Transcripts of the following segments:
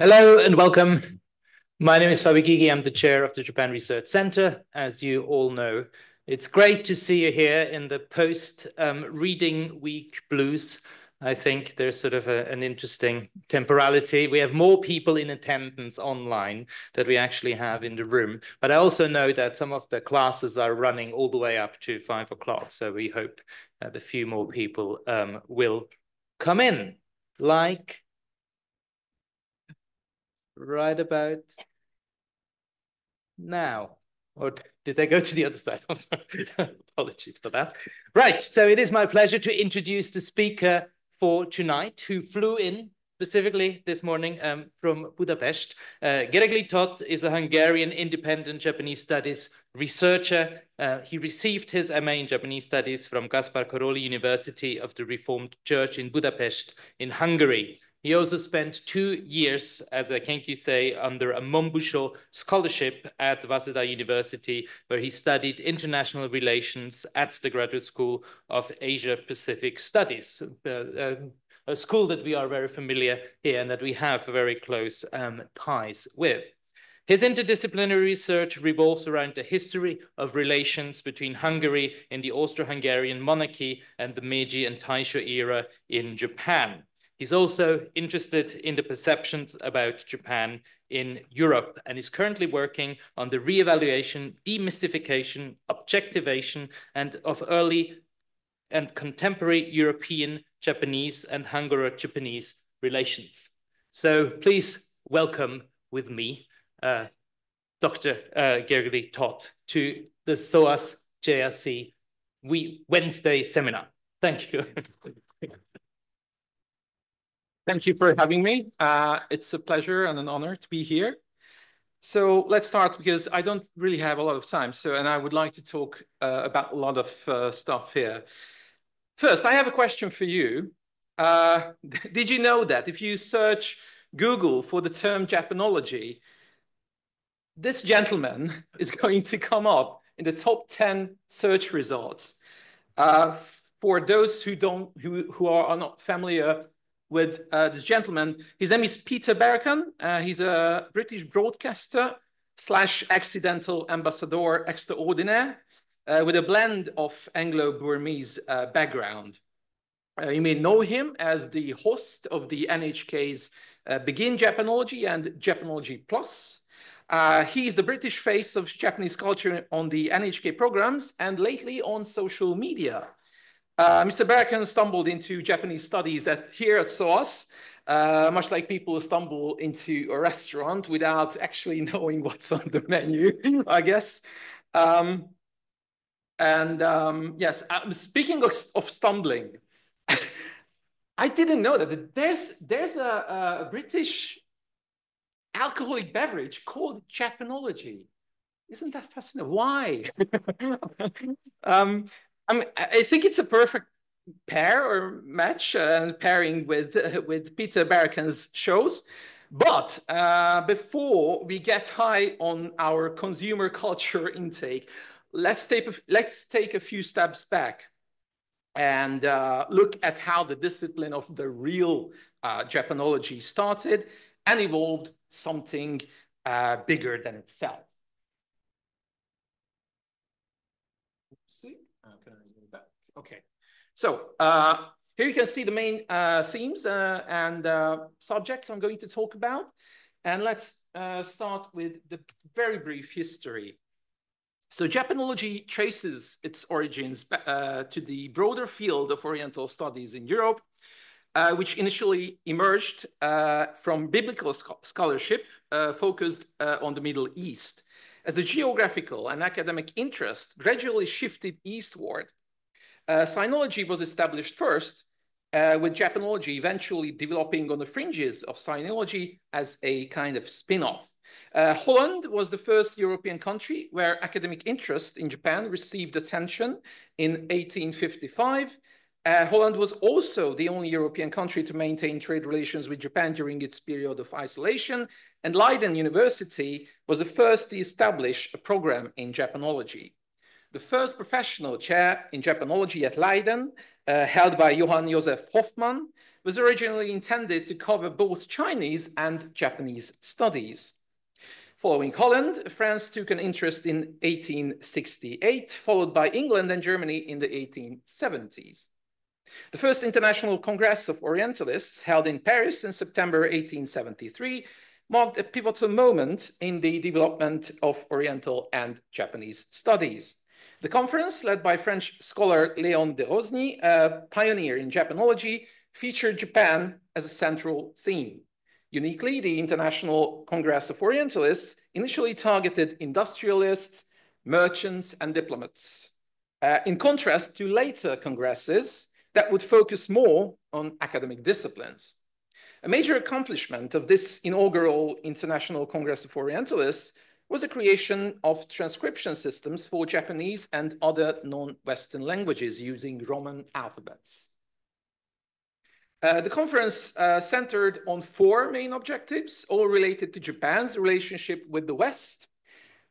Hello and welcome. My name is Fabio Gygi. I'm the chair of the Japan Research Center, as you all know. It's great to see you here in the post um, reading week blues. I think there's sort of a, an interesting temporality. We have more people in attendance online that we actually have in the room. But I also know that some of the classes are running all the way up to five o'clock. So we hope that a few more people um, will come in, like right about now. Or did they go to the other side? Apologies for that. Right, so it is my pleasure to introduce the speaker for tonight, who flew in specifically this morning um, from Budapest. Uh, Tóth is a Hungarian independent Japanese studies researcher. Uh, he received his MA in Japanese studies from Gaspar Karolyi University of the Reformed Church in Budapest in Hungary. He also spent two years as a Kenkyusei under a Monbusho scholarship at Waseda University, where he studied international relations at the Graduate School of Asia Pacific Studies, uh, uh, a school that we are very familiar here and that we have very close um, ties with. His interdisciplinary research revolves around the history of relations between Hungary and the Austro-Hungarian monarchy and the Meiji and Taisho era in Japan. He's also interested in the perceptions about Japan in Europe and is currently working on the re-evaluation, demystification, objectivation, and of early and contemporary European, Japanese, and Hungaro-Japanese relations. So please welcome with me uh, Dr. Uh, Gergely to the SOAS JRC Wednesday seminar. Thank you. Thank you for having me. Uh, it's a pleasure and an honor to be here. So let's start because I don't really have a lot of time. So, and I would like to talk uh, about a lot of uh, stuff here. First, I have a question for you. Uh, did you know that if you search Google for the term Japanology, this gentleman is going to come up in the top 10 search results. Uh, for those who don't, who, who are not familiar with uh, this gentleman. His name is Peter Barakan. Uh, he's a British broadcaster slash accidental ambassador extraordinaire uh, with a blend of Anglo-Burmese uh, background. Uh, you may know him as the host of the NHK's uh, Begin Japanology and Japanology Plus. he's the British face of Japanese culture on the NHK programs and lately on social media. Uh, Mr. Barakan stumbled into Japanese studies at, here at SOAS, uh, much like people stumble into a restaurant without actually knowing what's on the menu, I guess. Um, and um, yes, uh, speaking of, of stumbling, I didn't know that there's, there's a, a British alcoholic beverage called Japanology. Isn't that fascinating? Why? um, I mean, I think it's a perfect pair or match uh, pairing with uh, with Peter Barakan's shows. But uh, before we get high on our consumer culture intake, let's take a, let's take a few steps back and uh, look at how the discipline of the real uh, Japanology started and evolved something uh, bigger than itself. Okay, so uh, here you can see the main uh, themes uh, and uh, subjects I'm going to talk about. And let's uh, start with the very brief history. So Japanology traces its origins uh, to the broader field of Oriental studies in Europe, which initially emerged from biblical scholarship focused on the Middle East. As the geographical and academic interest gradually shifted eastward, Sinology was established first, uh, with Japanology eventually developing on the fringes of Sinology as a kind of spin-off. Uh, Holland was the first European country where academic interest in Japan received attention in 1855. Uh, Holland was also the only European country to maintain trade relations with Japan during its period of isolation, and Leiden University was the first to establish a program in Japanology the first professional chair in Japanology at Leiden, uh, held by Johann Josef Hoffmann, was originally intended to cover both Chinese and Japanese studies. Following Holland, France took an interest in 1868, followed by England and Germany in the 1870s. The first International Congress of Orientalists, held in Paris in September 1873, marked a pivotal moment in the development of Oriental and Japanese studies. The conference, led by French scholar Léon de Rosny, a pioneer in Japanology, featured Japan as a central theme. Uniquely, the International Congress of Orientalists initially targeted industrialists, merchants, and diplomats, uh, in contrast to later congresses that would focus more on academic disciplines. A major accomplishment of this inaugural International Congress of Orientalists was the creation of transcription systems for Japanese and other non-Western languages using Roman alphabets. Uh, the conference uh, centered on four main objectives, all related to Japan's relationship with the West.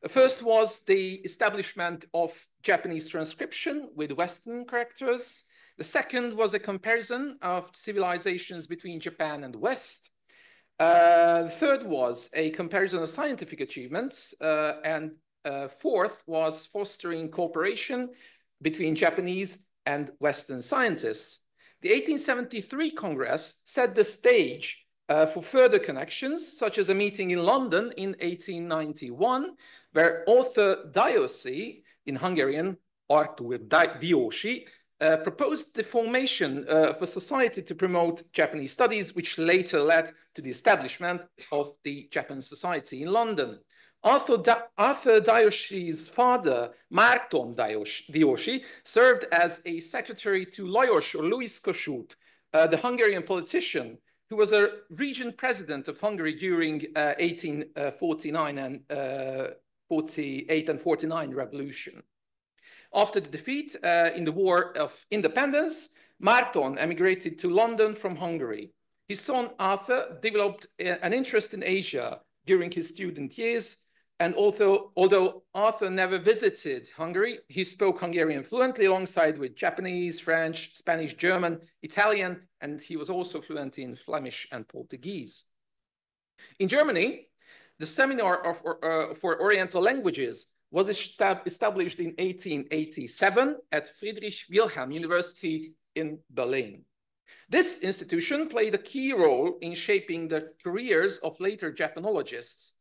The first was the establishment of Japanese transcription with Western characters. The second was a comparison of civilizations between Japan and the West. Uh, the third was a comparison of scientific achievements. Uh, and uh, fourth was fostering cooperation between Japanese and Western scientists. The 1873 Congress set the stage uh, for further connections, such as a meeting in London in 1891, where Arthur Diósy, in Hungarian, Arthur Diósy, uh, proposed the formation uh, of a society to promote Japanese studies, which later led to the establishment of the Japan Society in London. Arthur, da Arthur Diósy's father, Márton Diósy, served as a secretary to Lajos or Louis Kossuth, uh, the Hungarian politician who was a region president of Hungary during uh, 1849 and uh, 48 and 49 revolution. After the defeat uh, in the War of Independence, Márton emigrated to London from Hungary. His son Arthur developed uh, an interest in Asia during his student years, and although, although Arthur never visited Hungary, he spoke Hungarian fluently alongside with Japanese, French, Spanish, German, Italian, and he was also fluent in Flemish and Portuguese. In Germany, the Seminar of, uh, for Oriental Languages was established in 1887 at Friedrich Wilhelm University in Berlin. This institution played a key role in shaping the careers of later Japanologists.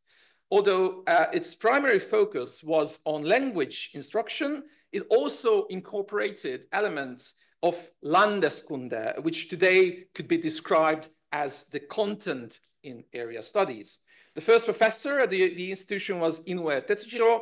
Although uh, its primary focus was on language instruction, it also incorporated elements of Landeskunde, which today could be described as the content in area studies. The first professor at the, the institution was Inoue Tetsujiro,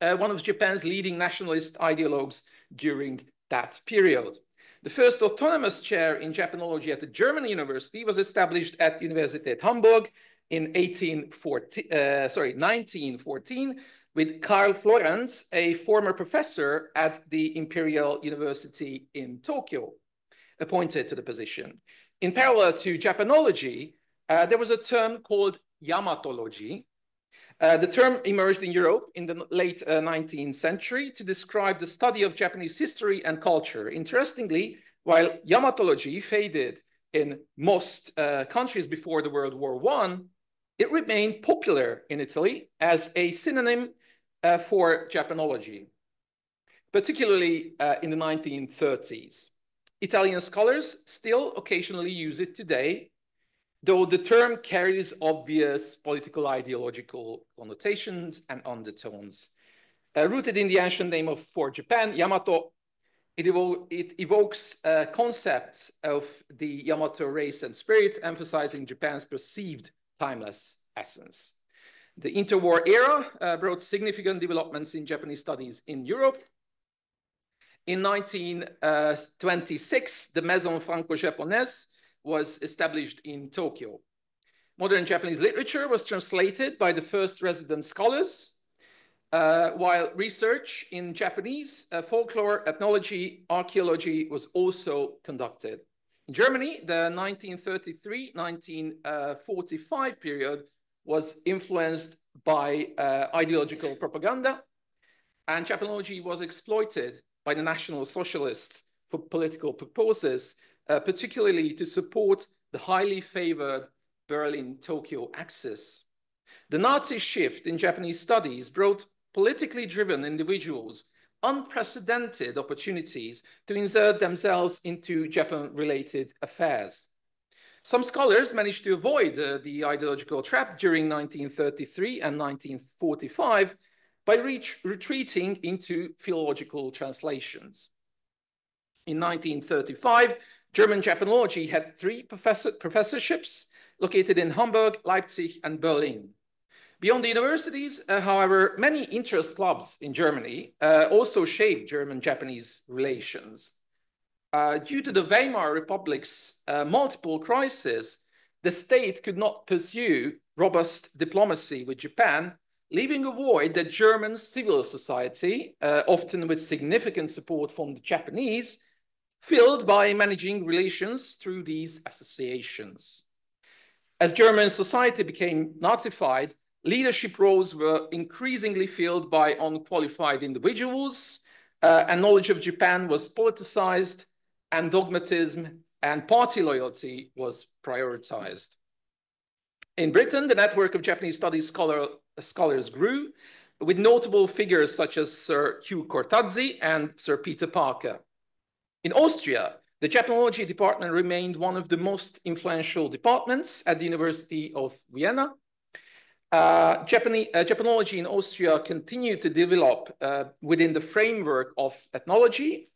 uh, one of Japan's leading nationalist ideologues during that period. The first autonomous chair in Japanology at the German university was established at Universität Hamburg in 1840, uh, sorry, 1914 with Karl Florenz, a former professor at the Imperial University in Tokyo, appointed to the position. In parallel to Japanology, uh, there was a term called Yamatology, uh, the term emerged in Europe in the late uh, 19th century to describe the study of Japanese history and culture. Interestingly, while Yamatology faded in most uh, countries before the World War I, it remained popular in Italy as a synonym uh, for Japanology, particularly uh, in the 1930s. Italian scholars still occasionally use it today though the term carries obvious political ideological connotations and undertones. Uh, rooted in the ancient name of for Japan, Yamato, it, evo it evokes uh, concepts of the Yamato race and spirit, emphasizing Japan's perceived timeless essence. The interwar era uh, brought significant developments in Japanese studies in Europe. In 1926, the Maison Franco-Japonaise was established in Tokyo. Modern Japanese literature was translated by the first resident scholars, uh, while research in Japanese uh, folklore, ethnology, archaeology was also conducted. In Germany, the 1933-1945 period was influenced by uh, ideological propaganda, and Japanology was exploited by the National Socialists for political purposes uh, particularly to support the highly favored Berlin-Tokyo axis. The Nazi shift in Japanese studies brought politically driven individuals unprecedented opportunities to insert themselves into Japan-related affairs. Some scholars managed to avoid uh, the ideological trap during 1933 and 1945 by retreating into philological translations. In 1935, German Japanology had three professor professorships located in Hamburg, Leipzig, and Berlin. Beyond the universities, uh, however, many interest clubs in Germany uh, also shaped German-Japanese relations. Uh, due to the Weimar Republic's uh, multiple crises, the state could not pursue robust diplomacy with Japan, leaving a void that German civil society, uh, often with significant support from the Japanese, filled by managing relations through these associations. As German society became Nazified, leadership roles were increasingly filled by unqualified individuals, uh, and knowledge of Japan was politicized, and dogmatism and party loyalty was prioritized. In Britain, the network of Japanese studies scholar, scholars grew, with notable figures such as Sir Hugh Cortazzi and Sir Peter Parker. In Austria, the Japanology department remained one of the most influential departments at the University of Vienna, uh, uh, Japanology in Austria continued to develop uh, within the framework of ethnology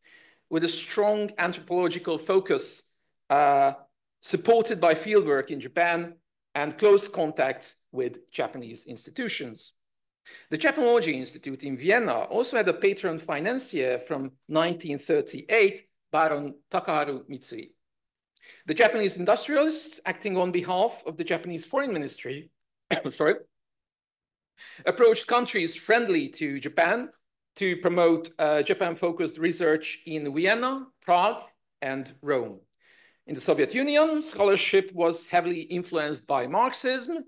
with a strong anthropological focus uh, supported by fieldwork in Japan and close contact with Japanese institutions. The Japanology Institute in Vienna also had a patron financier from 1938, Baron Takaharu Mitsui. The Japanese industrialists, acting on behalf of the Japanese Foreign Ministry, sorry, approached countries friendly to Japan to promote uh, Japan-focused research in Vienna, Prague, and Rome. In the Soviet Union, scholarship was heavily influenced by Marxism.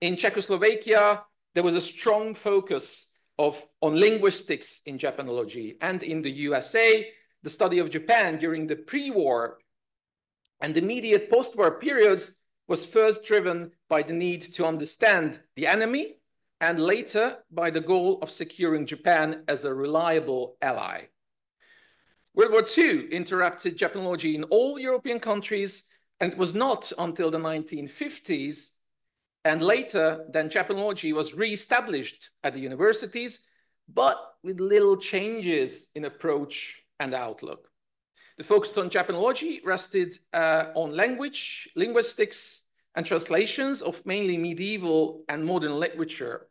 In Czechoslovakia, there was a strong focus of, on linguistics in Japanology. And in the USA, the study of Japan during the pre-war and immediate post-war periods was first driven by the need to understand the enemy and later by the goal of securing Japan as a reliable ally. World War II interrupted Japanology in all European countries, and it was not until the 1950s and later then Japanology was re-established at the universities, but with little changes in approach and outlook. The focus on Japanology rested uh, on language, linguistics, and translations of mainly medieval and modern literature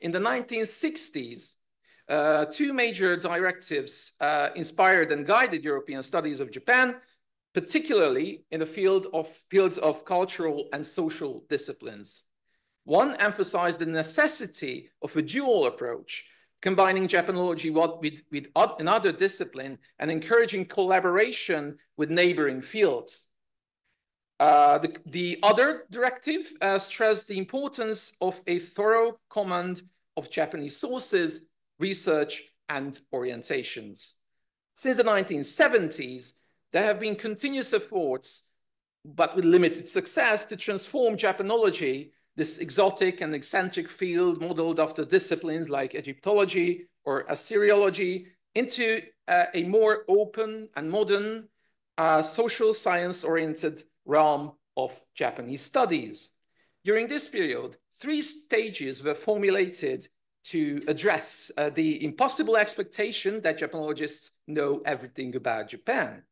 in the 1960s, uh, two major directives uh, inspired and guided European studies of Japan, particularly in the field of fields of cultural and social disciplines. One emphasized the necessity of a dual approach, combining Japanology with, with another discipline and encouraging collaboration with neighboring fields. Uh, the, the, other directive uh, stressed the importance of a thorough command of Japanese sources, research, and orientations. Since the 1970s, there have been continuous efforts, but with limited success, to transform Japanology, this exotic and eccentric field modeled after disciplines like Egyptology or Assyriology, into uh, a more open and modern uh, social science-oriented realm of Japanese studies. During this period, three stages were formulated to address uh, the impossible expectation that Japanologists know everything about Japan.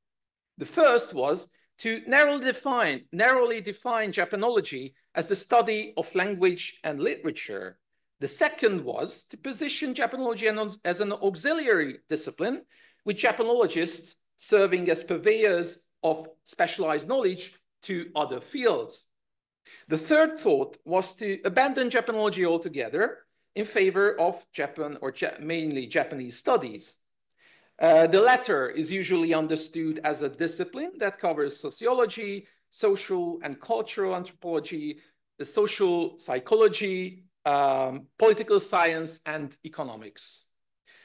The first was to narrowly define, narrowly define Japanology as the study of language and literature. The second was to position Japanology as an auxiliary discipline, with Japanologists serving as purveyors of specialized knowledge to other fields. The third thought was to abandon Japanology altogether in favor of Japan or mainly Japanese studies. Uh, the latter is usually understood as a discipline that covers sociology, social and cultural anthropology, the social psychology, um, political science, and economics.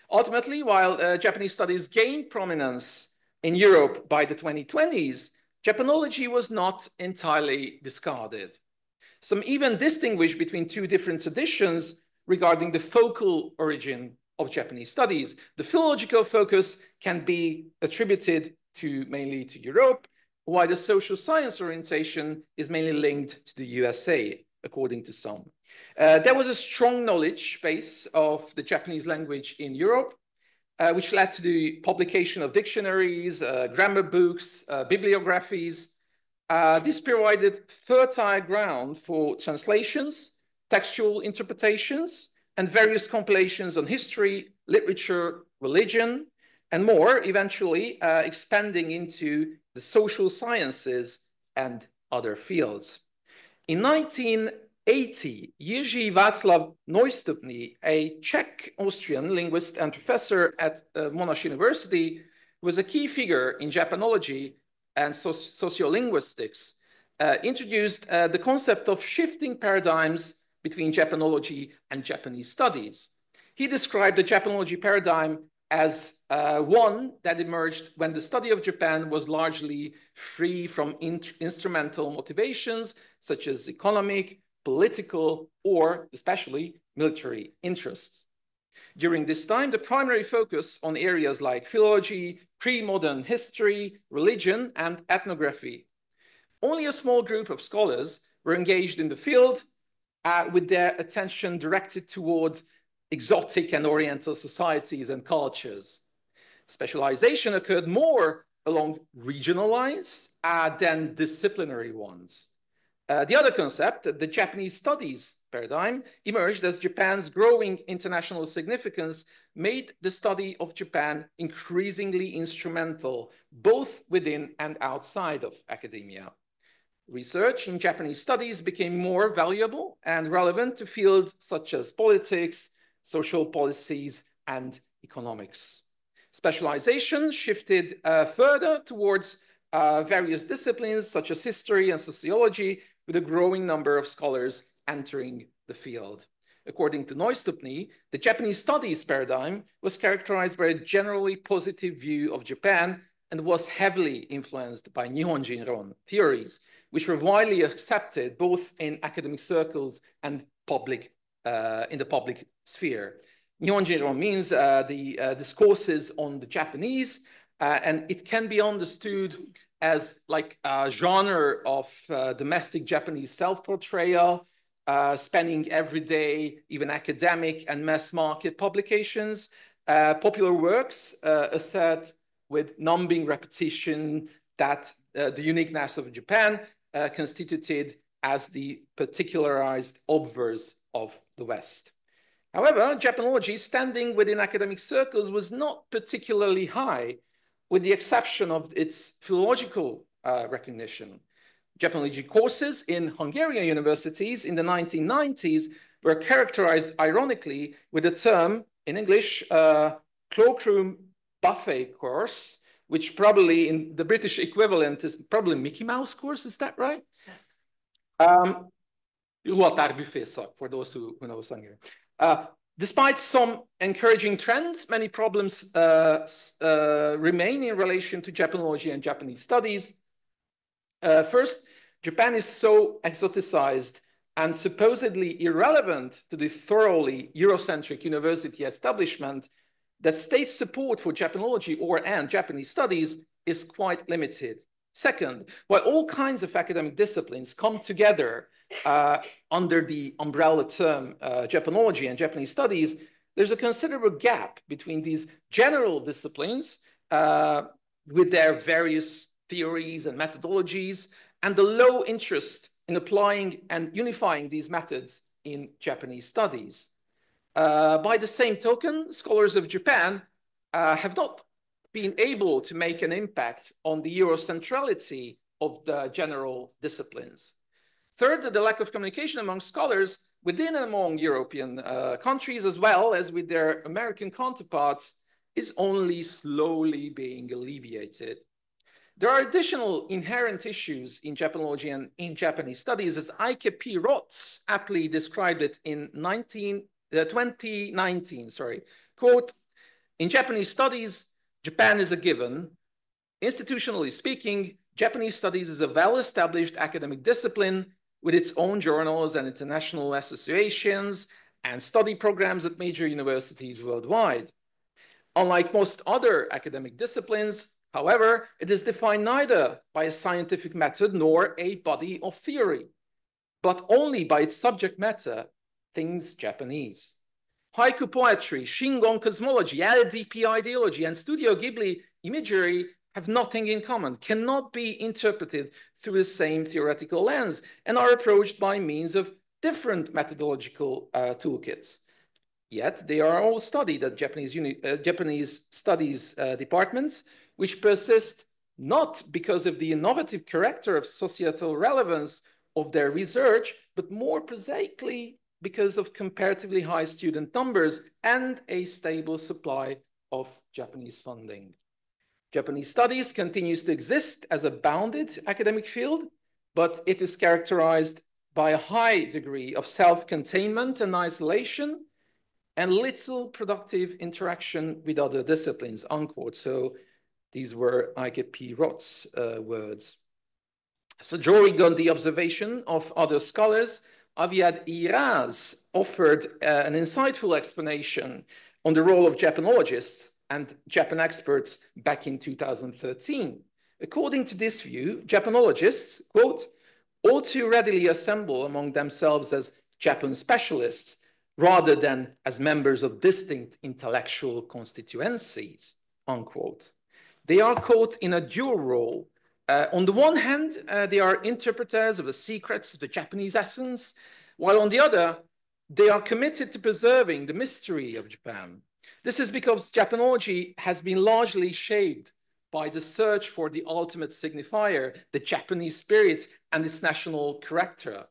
Ultimately, while uh, Japanese studies gained prominence in Europe by the 2020s, Japanology was not entirely discarded. Some even distinguish between two different traditions regarding the focal origin of Japanese studies. The philological focus can be attributed to mainly to Europe, while the social science orientation is mainly linked to the USA, according to some. Uh, there was a strong knowledge base of the Japanese language in Europe, uh, which led to the publication of dictionaries, uh, grammar books, uh, bibliographies. Uh, this provided fertile ground for translations, textual interpretations, and various compilations on history, literature, religion, and more, eventually uh, expanding into the social sciences and other fields. In 1980, Jiří Václav Neustupný, a Czech-Austrian linguist and professor at uh, Monash University, was a key figure in Japanology and sociolinguistics, uh, introduced uh, the concept of shifting paradigms between Japanology and Japanese studies. He described the Japanology paradigm as uh, one that emerged when the study of Japan was largely free from in instrumental motivations such as economic, political, or especially military interests. During this time, the primary focus on areas like philology, pre-modern history, religion, and ethnography. Only a small group of scholars were engaged in the field uh, with their attention directed towards exotic and oriental societies and cultures. Specialization occurred more along regional lines uh, than disciplinary ones. Uh, the other concept, the Japanese studies paradigm, emerged as Japan's growing international significance made the study of Japan increasingly instrumental, both within and outside of academia. Research in Japanese studies became more valuable and relevant to fields such as politics, social policies, and economics. Specialization shifted uh, further towards uh, various disciplines such as history and sociology, with a growing number of scholars entering the field. According to Neustupný, the Japanese studies paradigm was characterized by a generally positive view of Japan and was heavily influenced by Nihonjinron theories, which were widely accepted both in academic circles and public uh, in the public sphere. Nihonjinron means uh, the uh, discourses on the Japanese, uh, and it can be understood as like a genre of uh, domestic Japanese self-portrayal, uh, spanning everyday, even academic and mass market publications. popular works assert with numbing repetition that the uniqueness of Japan constituted as the particularized obverse of the West. However, Japanology standing within academic circles was not particularly high, with the exception of its philological uh, recognition. Japanology courses in Hungarian universities in the 1990s were characterized ironically with the term, in English, uh, cloakroom buffet course, which probably in the British equivalent is probably Mickey Mouse course, is that right? Um, for those who, who know Hungarian. Uh, despite some encouraging trends, many problems uh, uh, remain in relation to Japanology and Japanese studies. Uh, first, Japan is so exoticized and supposedly irrelevant to the thoroughly Eurocentric university establishment that state support for Japanology or and Japanese studies is quite limited. Second, while all kinds of academic disciplines come together uh, under the umbrella term uh, Japanology and Japanese studies, there's a considerable gap between these general disciplines uh, with their various theories and methodologies and the low interest in applying and unifying these methods in Japanese studies. Uh, by the same token, scholars of Japan uh, have not been able to make an impact on the Eurocentrality of the general disciplines. Third, the lack of communication among scholars within and among European uh, countries, as well as with their American counterparts, is only slowly being alleviated. There are additional inherent issues in Japanology and in Japanese studies, as Eike P. Rotz aptly described it in 19, uh, 2019, sorry. Quote, in Japanese studies, Japan is a given. Institutionally speaking, Japanese studies is a well-established academic discipline with its own journals and international associations and study programs at major universities worldwide. Unlike most other academic disciplines, however, it is defined neither by a scientific method nor a body of theory, but only by its subject matter, things Japanese. Haiku poetry, Shingon cosmology, LDP ideology, and Studio Ghibli imagery have nothing in common, cannot be interpreted through the same theoretical lens, and are approached by means of different methodological uh, toolkits. Yet they are all studied at Japanese, uh, Japanese studies uh, departments, which persist not because of the innovative character of societal relevance of their research, but more prosaically because of comparatively high student numbers and a stable supply of Japanese funding. Japanese studies continues to exist as a bounded academic field, but it is characterized by a high degree of self-containment and isolation and little productive interaction with other disciplines, unquote. So these were Eike P. Roth's uh, words. So drawing on the observation of other scholars, Aviad Iraz offered uh, an insightful explanation on the role of Japanologists and Japan experts back in 2013. According to this view, Japanologists, quote, all too readily assemble among themselves as Japan specialists rather than as members of distinct intellectual constituencies, unquote. They are caught in a dual role. Uh, on the one hand, uh, they are interpreters of the secrets of the Japanese essence, while on the other, they are committed to preserving the mystery of Japan. This is because Japanology has been largely shaped by the search for the ultimate signifier, the Japanese spirit and its national character.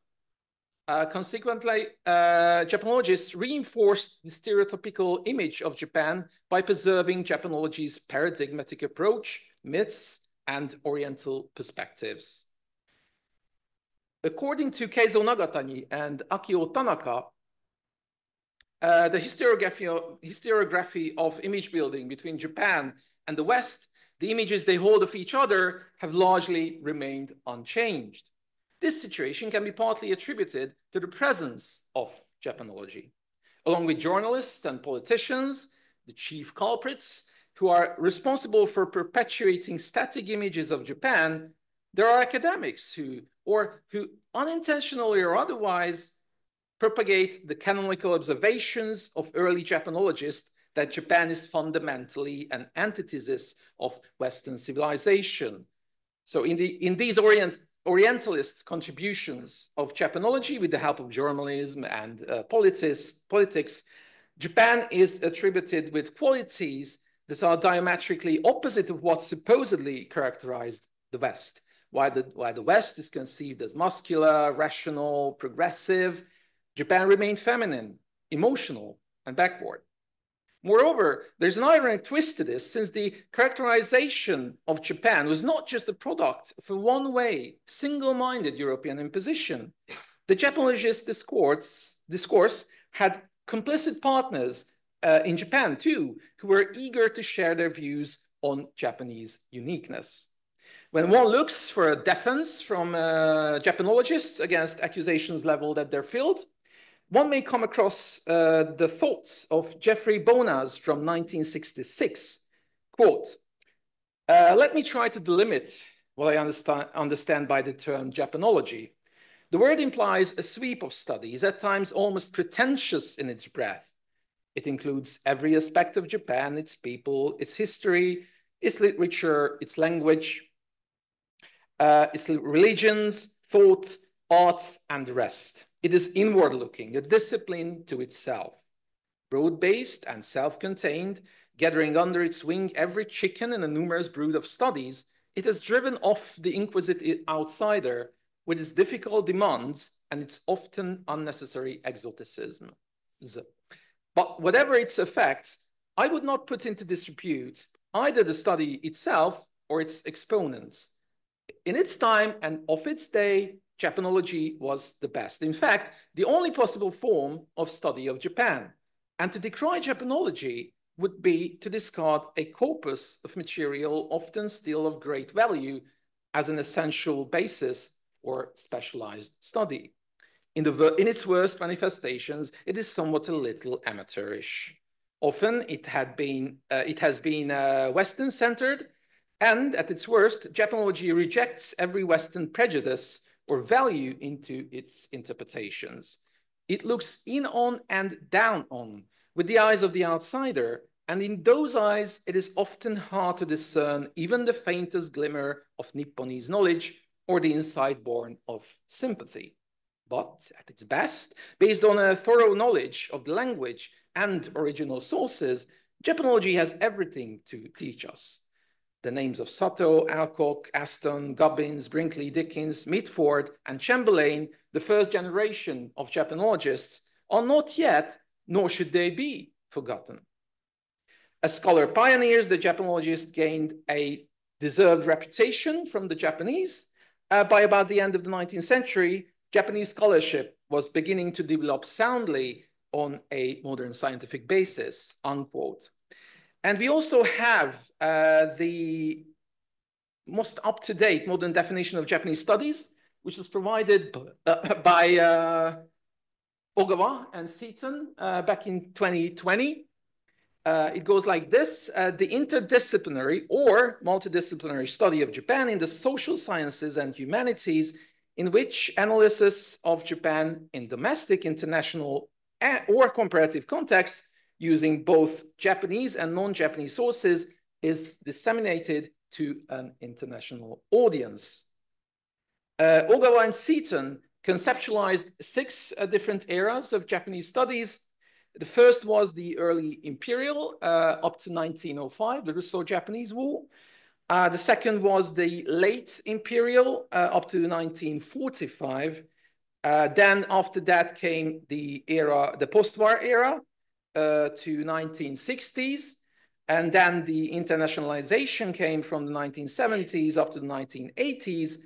Uh, consequently, uh, Japanologists reinforced the stereotypical image of Japan by preserving Japanology's paradigmatic approach, myths, and Oriental perspectives. According to Keizo Nagatani and Akio Tanaka, uh, the historiography of, historiography of image building between Japan and the West, the images they hold of each other have largely remained unchanged. This situation can be partly attributed to the presence of Japanology. Along with journalists and politicians, the chief culprits who are responsible for perpetuating static images of Japan, there are academics who, or who unintentionally or otherwise, propagate the canonical observations of early Japanologists that Japan is fundamentally an antithesis of Western civilization. So in, the, in these Orient, Orientalist contributions of Japanology with the help of journalism and uh, politics, politics, Japan is attributed with qualities that are diametrically opposite of what supposedly characterized the West. Why the, while the West is conceived as muscular, rational, progressive, Japan remained feminine, emotional, and backward. Moreover, there's an ironic twist to this since the characterization of Japan was not just the product of a one-way, single-minded European imposition. The Japanologist discourse, discourse had complicit partners uh, in Japan too, who were eager to share their views on Japanese uniqueness. When one looks for a defense from uh, Japanologists against accusations leveled at their field, one may come across uh, the thoughts of Geoffrey Bownas from 1966. Quote, uh, let me try to delimit what I understand, understand by the term Japanology. The word implies a sweep of studies, at times almost pretentious in its breadth. It includes every aspect of Japan, its people, its history, its literature, its language, uh, its religions, thought, art, and the rest. It is inward looking, a discipline to itself. Broad based and self contained, gathering under its wing every chicken in a numerous brood of studies, it has driven off the inquisitive outsider with its difficult demands and its often unnecessary exoticism. But whatever its effects, I would not put into disrepute either the study itself or its exponents. In its time and of its day, Japanology was the best. In fact, the only possible form of study of Japan. And to decry Japanology would be to discard a corpus of material often still of great value as an essential basis for specialized study. In, the, in its worst manifestations, it is somewhat a little amateurish. Often it, had been, uh, it has been uh, Western-centered, and at its worst, Japanology rejects every Western prejudice or value into its interpretations. It looks in on and down on with the eyes of the outsider, and in those eyes, it is often hard to discern even the faintest glimmer of Nipponese knowledge or the insight born of sympathy. But at its best, based on a thorough knowledge of the language and original sources, Japanology has everything to teach us. The names of Satow, Alcock, Aston, Gubbins, Brinkley, Dickins, Mitford, and Chamberlain, the first generation of Japanologists, are not yet, nor should they be, forgotten. As scholar pioneers, the Japanologists gained a deserved reputation from the Japanese. Uh, by about the end of the 19th century, Japanese scholarship was beginning to develop soundly on a modern scientific basis, unquote. And we also have uh, the most up-to-date modern definition of Japanese studies, which was provided uh, by uh, Ogawa and Seaton uh, back in 2020. Uh, it goes like this, the interdisciplinary or multidisciplinary study of Japan in the social sciences and humanities in which analysis of Japan in domestic, international, or comparative contexts using both Japanese and non-Japanese sources is disseminated to an international audience. Uh, Ogawa and Seaton conceptualized six uh, different eras of Japanese studies. The first was the early imperial, uh, up to 1905, the Russo-Japanese War. Uh, the second was the late imperial, uh, up to 1945. Uh, then after that came the era, the post-war era, uh, to 1960s. And then the internationalization came from the 1970s up to the 1980s.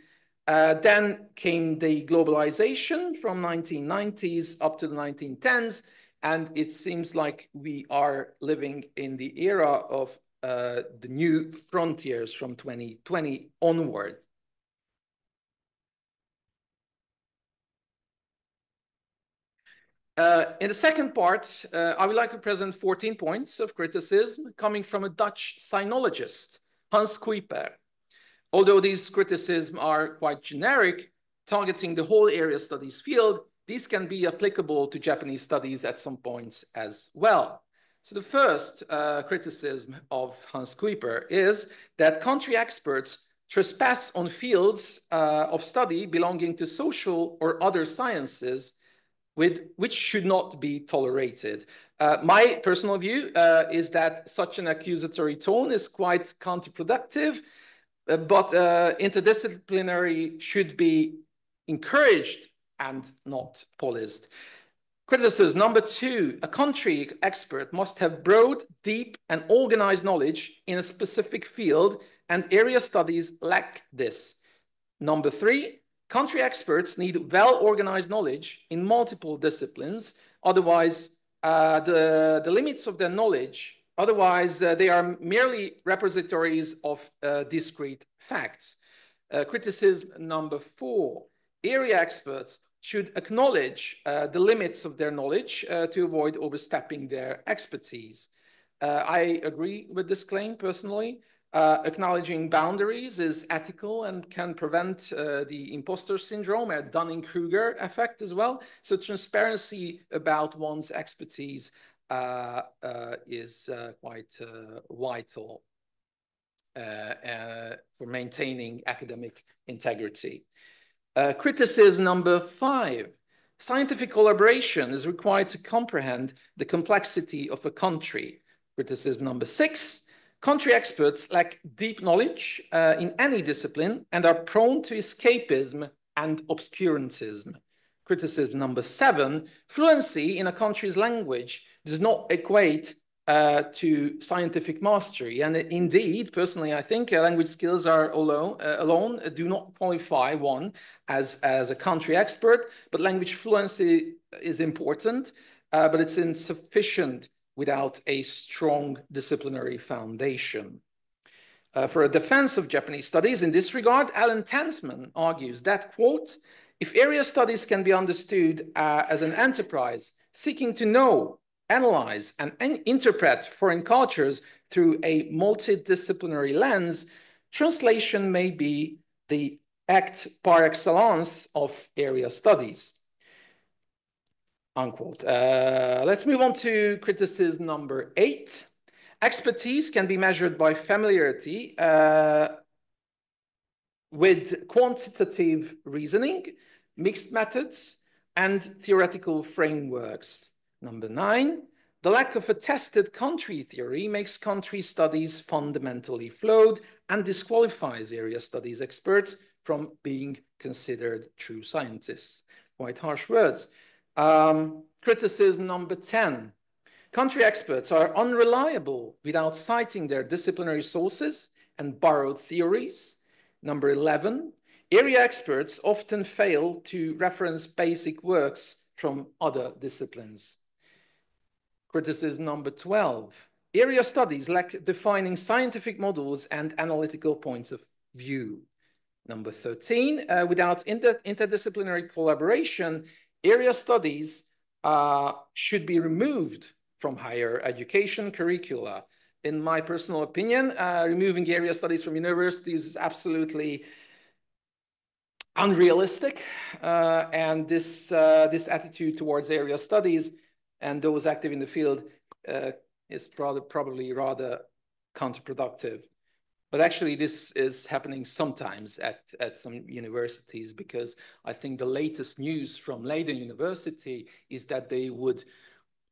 Uh, then came the globalization from 1990s up to the 1910s. And it seems like we are living in the era of uh, the new frontiers from 2020 onward. Uh, in the second part, uh, I would like to present 14 points of criticism coming from a Dutch sinologist, Hans Kuijper. Although these criticisms are quite generic, targeting the whole area studies field, these can be applicable to Japanese studies at some points as well. So the first uh, criticism of Hans Kuijper is that country experts trespass on fields uh, of study belonging to social or other sciences with, which should not be tolerated. Uh, my personal view uh, is that such an accusatory tone is quite counterproductive, uh, but uh, interdisciplinary should be encouraged and not policed. Criticism number two, a country expert must have broad, deep, and organized knowledge in a specific field, and area studies lack this. Number three, Country experts need well-organized knowledge in multiple disciplines. Otherwise, uh, the, the limits of their knowledge, otherwise uh, they are merely repositories of uh, discrete facts. Uh, criticism number four, area experts should acknowledge uh, the limits of their knowledge uh, to avoid overstepping their expertise. I agree with this claim personally. Uh, acknowledging boundaries is ethical and can prevent uh, the imposter syndrome and Dunning-Kruger effect as well. So transparency about one's expertise uh, uh is uh, quite uh, vital for maintaining academic integrity. Criticism number five, scientific collaboration is required to comprehend the complexity of a country. Criticism number six, Country experts lack deep knowledge uh, in any discipline and are prone to escapism and obscurantism. Criticism number seven, fluency in a country's language does not equate uh, to scientific mastery. And indeed, personally, I think uh, language skills are alone, uh, alone do not qualify one as, as a country expert, but language fluency is important, uh, but it's insufficient without a strong disciplinary foundation. Uh, for a defense of Japanese studies in this regard, Alan Tansman argues that, quote, if area studies can be understood uh, as an enterprise seeking to know, analyze, and interpret foreign cultures through a multidisciplinary lens, translation may be the act par excellence of area studies. Unquote. Uh, let's move on to criticism number eight. Expertise can be measured by familiarity uh, with quantitative reasoning, mixed methods, and theoretical frameworks. Number nine, the lack of a tested country theory makes country studies fundamentally flawed and disqualifies area studies experts from being considered true scientists. Quite harsh words. Um, criticism number 10, Country experts are unreliable without citing their disciplinary sources and borrowed theories. Number 11, area experts often fail to reference basic works from other disciplines. Criticism number 12, area studies lack defining scientific models and analytical points of view. Number 13, uh, without inter interdisciplinary collaboration, area studies uh, should be removed from higher education curricula. In my personal opinion, uh, removing area studies from universities is absolutely unrealistic. Uh, and this, uh, this attitude towards area studies and those active in the field uh, is rather, probably rather counterproductive. But actually, this is happening sometimes at, at some universities because I think the latest news from Leiden University is that they would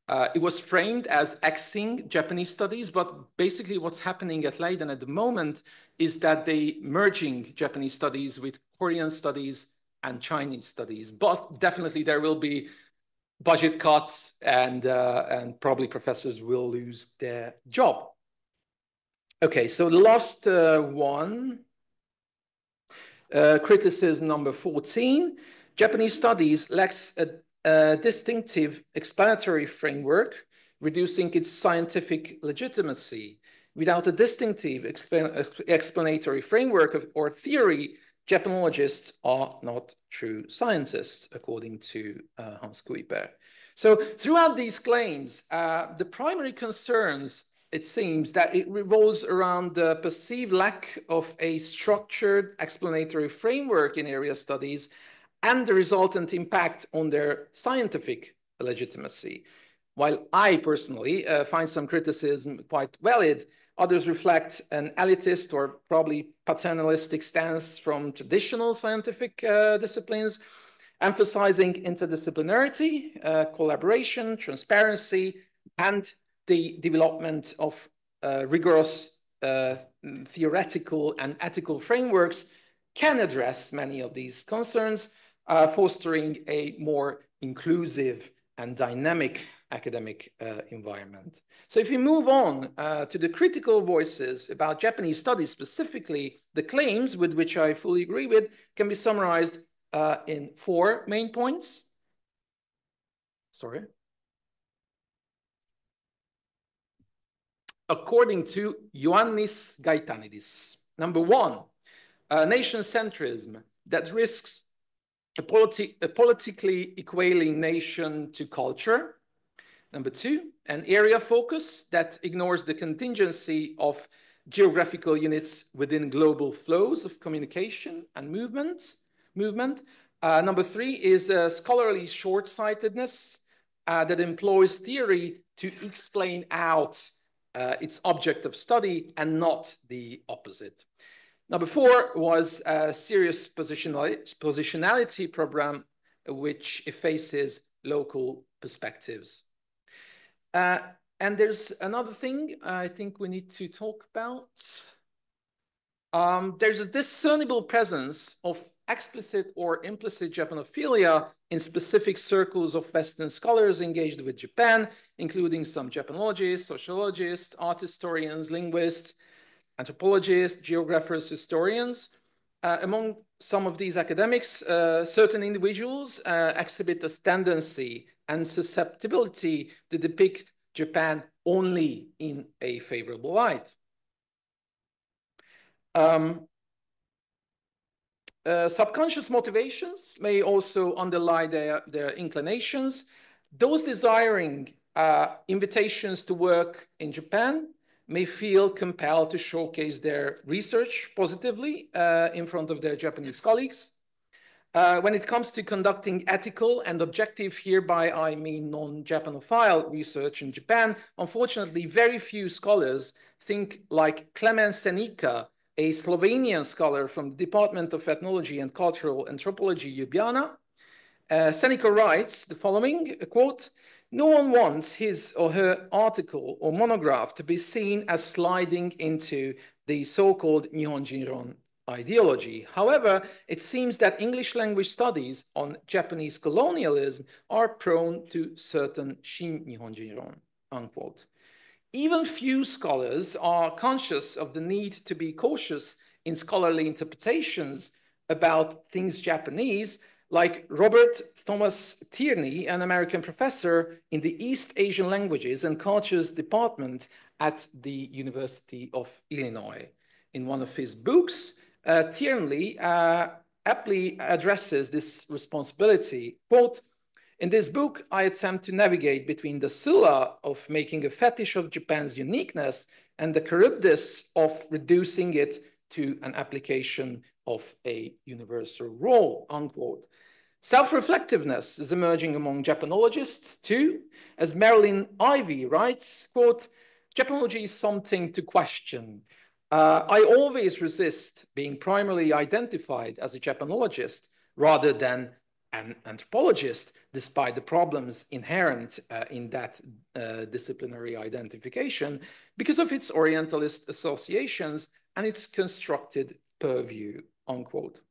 uh, it was framed as axing Japanese studies, but basically what's happening at Leiden at the moment is that they merging Japanese studies with Korean studies and Chinese studies. But definitely there will be budget cuts and, uh, and probably professors will lose their job. Okay, so the last uh, one, uh, criticism number 14, Japanese studies lacks a a distinctive explanatory framework, reducing its scientific legitimacy. Without a distinctive explanatory framework of, or theory, Japanologists are not true scientists, according to uh, Hans Kuijper. So throughout these claims, uh, the primary concerns, it seems, that it revolves around the perceived lack of a structured explanatory framework in area studies and the resultant impact on their scientific legitimacy. While I personally uh, find some criticism quite valid, others reflect an elitist or probably paternalistic stance from traditional scientific uh, disciplines, emphasizing interdisciplinarity, uh, collaboration, transparency, and the development of uh, rigorous uh, theoretical and ethical frameworks can address many of these concerns uh, fostering a more inclusive and dynamic academic uh, environment. So if we move on uh, to the critical voices about Japanese studies specifically, the claims with which I fully agree with can be summarized uh, in four main points. Sorry. According to Ioannis Gaitanidis, number one, nation centrism that risks a, politi a politically equaling nation to culture. Number two, an area focus that ignores the contingency of geographical units within global flows of communication and movements, movement. Uh, number three is a scholarly short-sightedness uh, that employs theory to explain out uh, its object of study and not the opposite. Number four was a serious positionality program which effaces local perspectives. Uh, and there's another thing I think we need to talk about. Um, there's a discernible presence of explicit or implicit Japanophilia in specific circles of Western scholars engaged with Japan, including some Japanologists, sociologists, art historians, linguists, anthropologists, geographers, historians. Uh, among some of these academics, uh, certain individuals uh, exhibit a tendency and susceptibility to depict Japan only in a favorable light. Um, uh, subconscious motivations may also underlie their, their inclinations. Those desiring uh, invitations to work in Japan may feel compelled to showcase their research positively uh, in front of their Japanese colleagues. Uh, when it comes to conducting ethical and objective, hereby I mean non-Japanophile research in Japan, unfortunately, very few scholars think like Klemen Senica, a Slovenian scholar from the Department of Ethnology and Cultural Anthropology, Ljubljana. Uh, Senica writes the following, quote, no one wants his or her article or monograph to be seen as sliding into the so-called Nihonjinron ideology. However, it seems that English language studies on Japanese colonialism are prone to certain Shin Nihonjinron, unquote. Even few scholars are conscious of the need to be cautious in scholarly interpretations about things Japanese like Robert Thomas Tierney, an American professor in the East Asian Languages and Cultures Department at the University of Illinois. In one of his books, uh, Tierney uh, aptly addresses this responsibility. Quote, in this book, I attempt to navigate between the Scylla of making a fetish of Japan's uniqueness and the Charybdis of reducing it to an application of a universal role, unquote. Self-reflectiveness is emerging among Japanologists too, as Marilyn Ivy writes, quote, Japanology is something to question. Uh, I always resist being primarily identified as a Japanologist rather than an anthropologist, despite the problems inherent uh, in that uh, disciplinary identification because of its Orientalist associations and its constructed purview, unquote.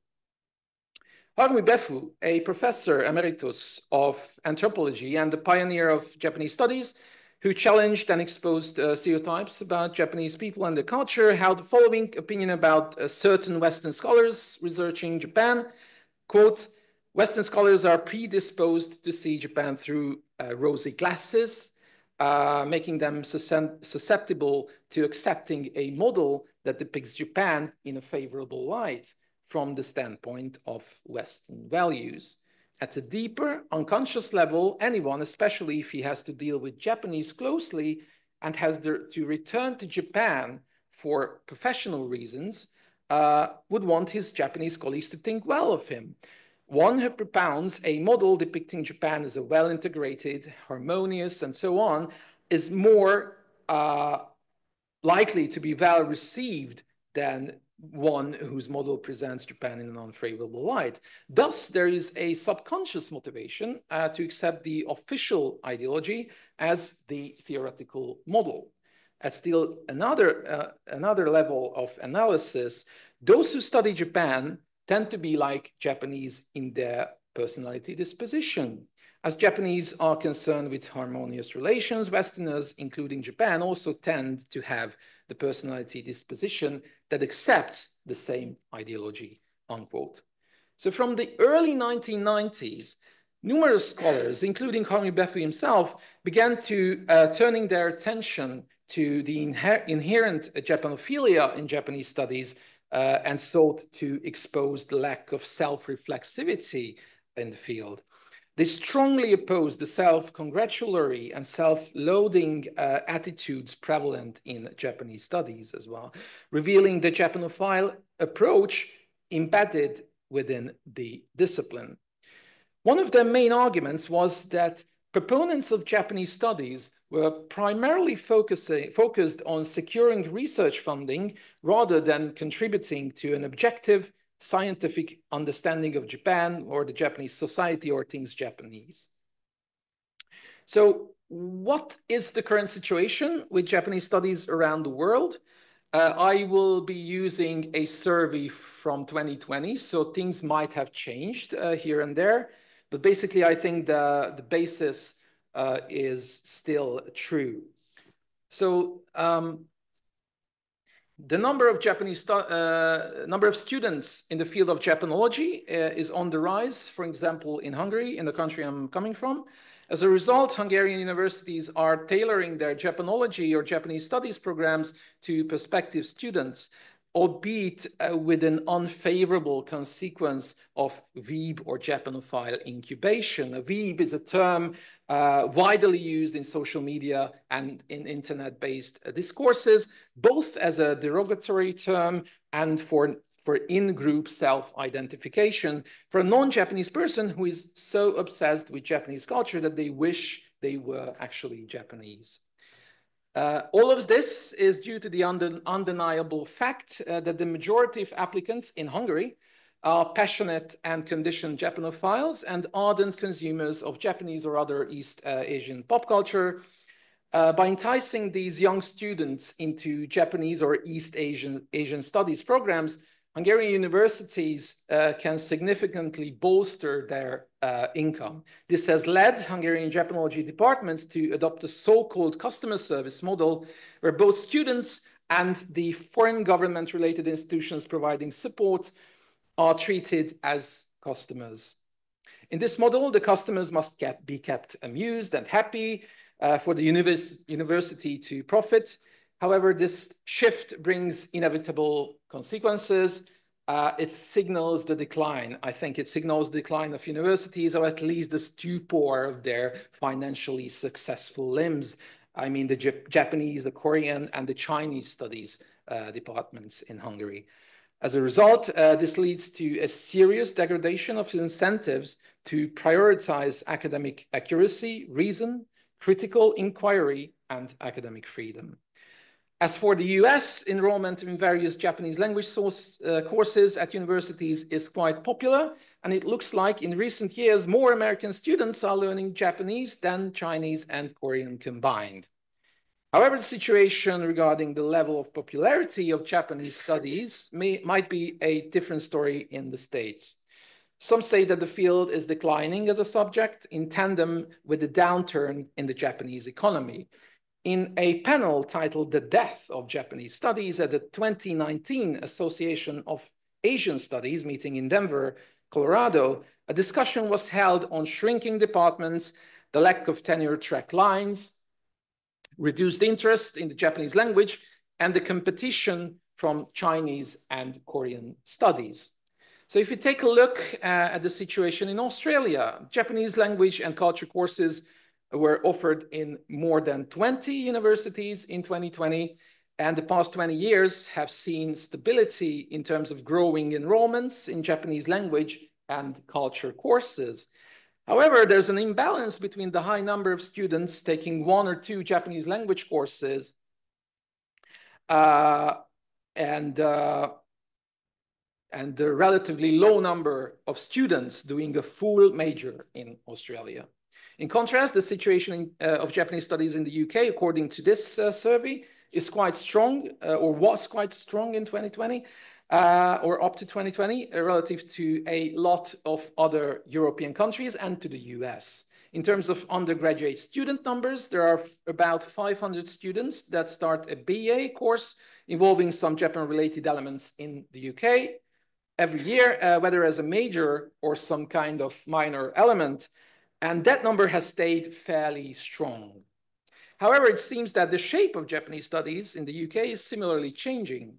Harumi Befu, a professor emeritus of anthropology and a pioneer of Japanese studies, who challenged and exposed uh, stereotypes about Japanese people and their culture, held the following opinion about uh, certain Western scholars researching Japan, quote, Western scholars are predisposed to see Japan through uh, rosy glasses, uh, making them susceptible to accepting a model that depicts Japan in a favorable light from the standpoint of Western values. At a deeper, unconscious level, anyone, especially if he has to deal with Japanese closely and has to return to Japan for professional reasons, uh, would want his Japanese colleagues to think well of him. One who propounds a model depicting Japan as a well-integrated, harmonious, and so on, is more uh, likely to be well received than one whose model presents Japan in an unfavorable light. Thus, there is a subconscious motivation uh, to accept the official ideology as the theoretical model. At still another, uh, another level of analysis, those who study Japan tend to be like Japanese in their personality disposition. As Japanese are concerned with harmonious relations, Westerners, including Japan, also tend to have the personality disposition that accepts the same ideology, unquote. So from the early 1990s, numerous scholars, including Harumi Befu himself, began to uh, turning their attention to the inher inherent Japanophilia in Japanese studies uh, and sought to expose the lack of self-reflexivity in the field. They strongly oppose the self-congratulatory and self-loading uh, attitudes prevalent in Japanese studies as well, revealing the Japanophile approach embedded within the discipline. One of their main arguments was that proponents of Japanese studies were primarily focusing, focused on securing research funding rather than contributing to an objective scientific understanding of Japan or the Japanese society or things Japanese. So what is the current situation with Japanese studies around the world? Uh, I will be using a survey from 2020, so things might have changed uh, here and there. But basically, I think the, the basis uh, is still true. So um, the number of Japanese uh, number of students in the field of Japanology uh, is on the rise. For example, in Hungary, in the country I'm coming from. As a result, Hungarian universities are tailoring their Japanology or Japanese studies programs to prospective students. Albeit uh, with an unfavorable consequence of weeb or Japanophile incubation. A weeb is a term uh, widely used in social media and in internet-based uh, discourses, both as a derogatory term and for for in-group self-identification for a non-Japanese person who is so obsessed with Japanese culture that they wish they were actually Japanese. Uh, all of this is due to the undeniable fact uh, that the majority of applicants in Hungary are passionate and conditioned Japanophiles and ardent consumers of Japanese or other East uh, Asian pop culture. Uh, by enticing these young students into Japanese or East Asian, Asian studies programs, Hungarian universities uh, can significantly bolster their uh, income. This has led Hungarian Japanology departments to adopt a so-called customer service model where both students and the foreign government-related institutions providing support are treated as customers. In this model, the customers must get, be kept amused and happy uh, for the univers university to profit, However, this shift brings inevitable consequences. Uh, it signals the decline. I think it signals the decline of universities, or at least the stupor of their financially successful limbs. I mean, the Jap Japanese, the Korean, and the Chinese studies uh, departments in Hungary. As a result, uh, this leads to a serious degradation of incentives to prioritize academic accuracy, reason, critical inquiry, and academic freedom. As for the US, enrollment in various Japanese language source, uh, courses at universities is quite popular, and it looks like in recent years, more American students are learning Japanese than Chinese and Korean combined. However, the situation regarding the level of popularity of Japanese studies may, might be a different story in the States. Some say that the field is declining as a subject in tandem with the downturn in the Japanese economy in a panel titled The Death of Japanese Studies at the 2019 Association of Asian Studies meeting in Denver, Colorado, a discussion was held on shrinking departments, the lack of tenure track lines, reduced interest in the Japanese language, and the competition from Chinese and Korean studies. So if you take a look uh, at the situation in Australia, Japanese language and culture courses were offered in more than 20 universities in 2020. And the past 20 years have seen stability in terms of growing enrollments in Japanese language and culture courses. However, there's an imbalance between the high number of students taking one or two Japanese language courses uh, and, uh, and the relatively low number of students doing a full major in Australia. In contrast, the situation in, uh, of Japanese studies in the UK, according to this uh, survey, is quite strong uh, or was quite strong in 2020 uh, or up to 2020 uh, relative to a lot of other European countries and to the US. In terms of undergraduate student numbers, there are about 500 students that start a BA course involving some Japan-related elements in the UK every year, uh, whether as a major or some kind of minor element. And that number has stayed fairly strong. However, it seems that the shape of Japanese studies in the UK is similarly changing.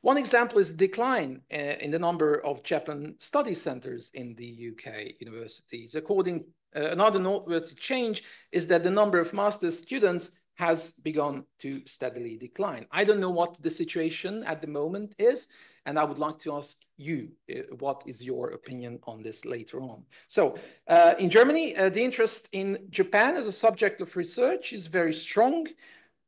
One example is the decline uh, in the number of Japan study centers in the UK universities. According, uh, another noteworthy change is that the number of master's students has begun to steadily decline. I don't know what the situation at the moment is, and I would like to ask you, uh, what is your opinion on this later on? So uh, in Germany, uh, the interest in Japan as a subject of research is very strong,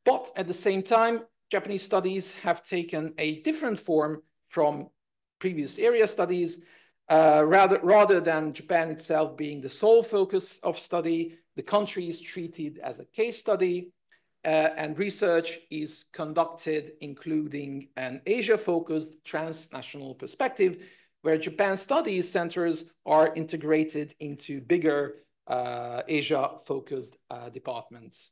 but at the same time, Japanese studies have taken a different form from previous area studies. Uh, rather, rather than Japan itself being the sole focus of study, the country is treated as a case study and research is conducted including an Asia-focused transnational perspective where Japan studies centers are integrated into bigger uh, Asia-focused uh, departments.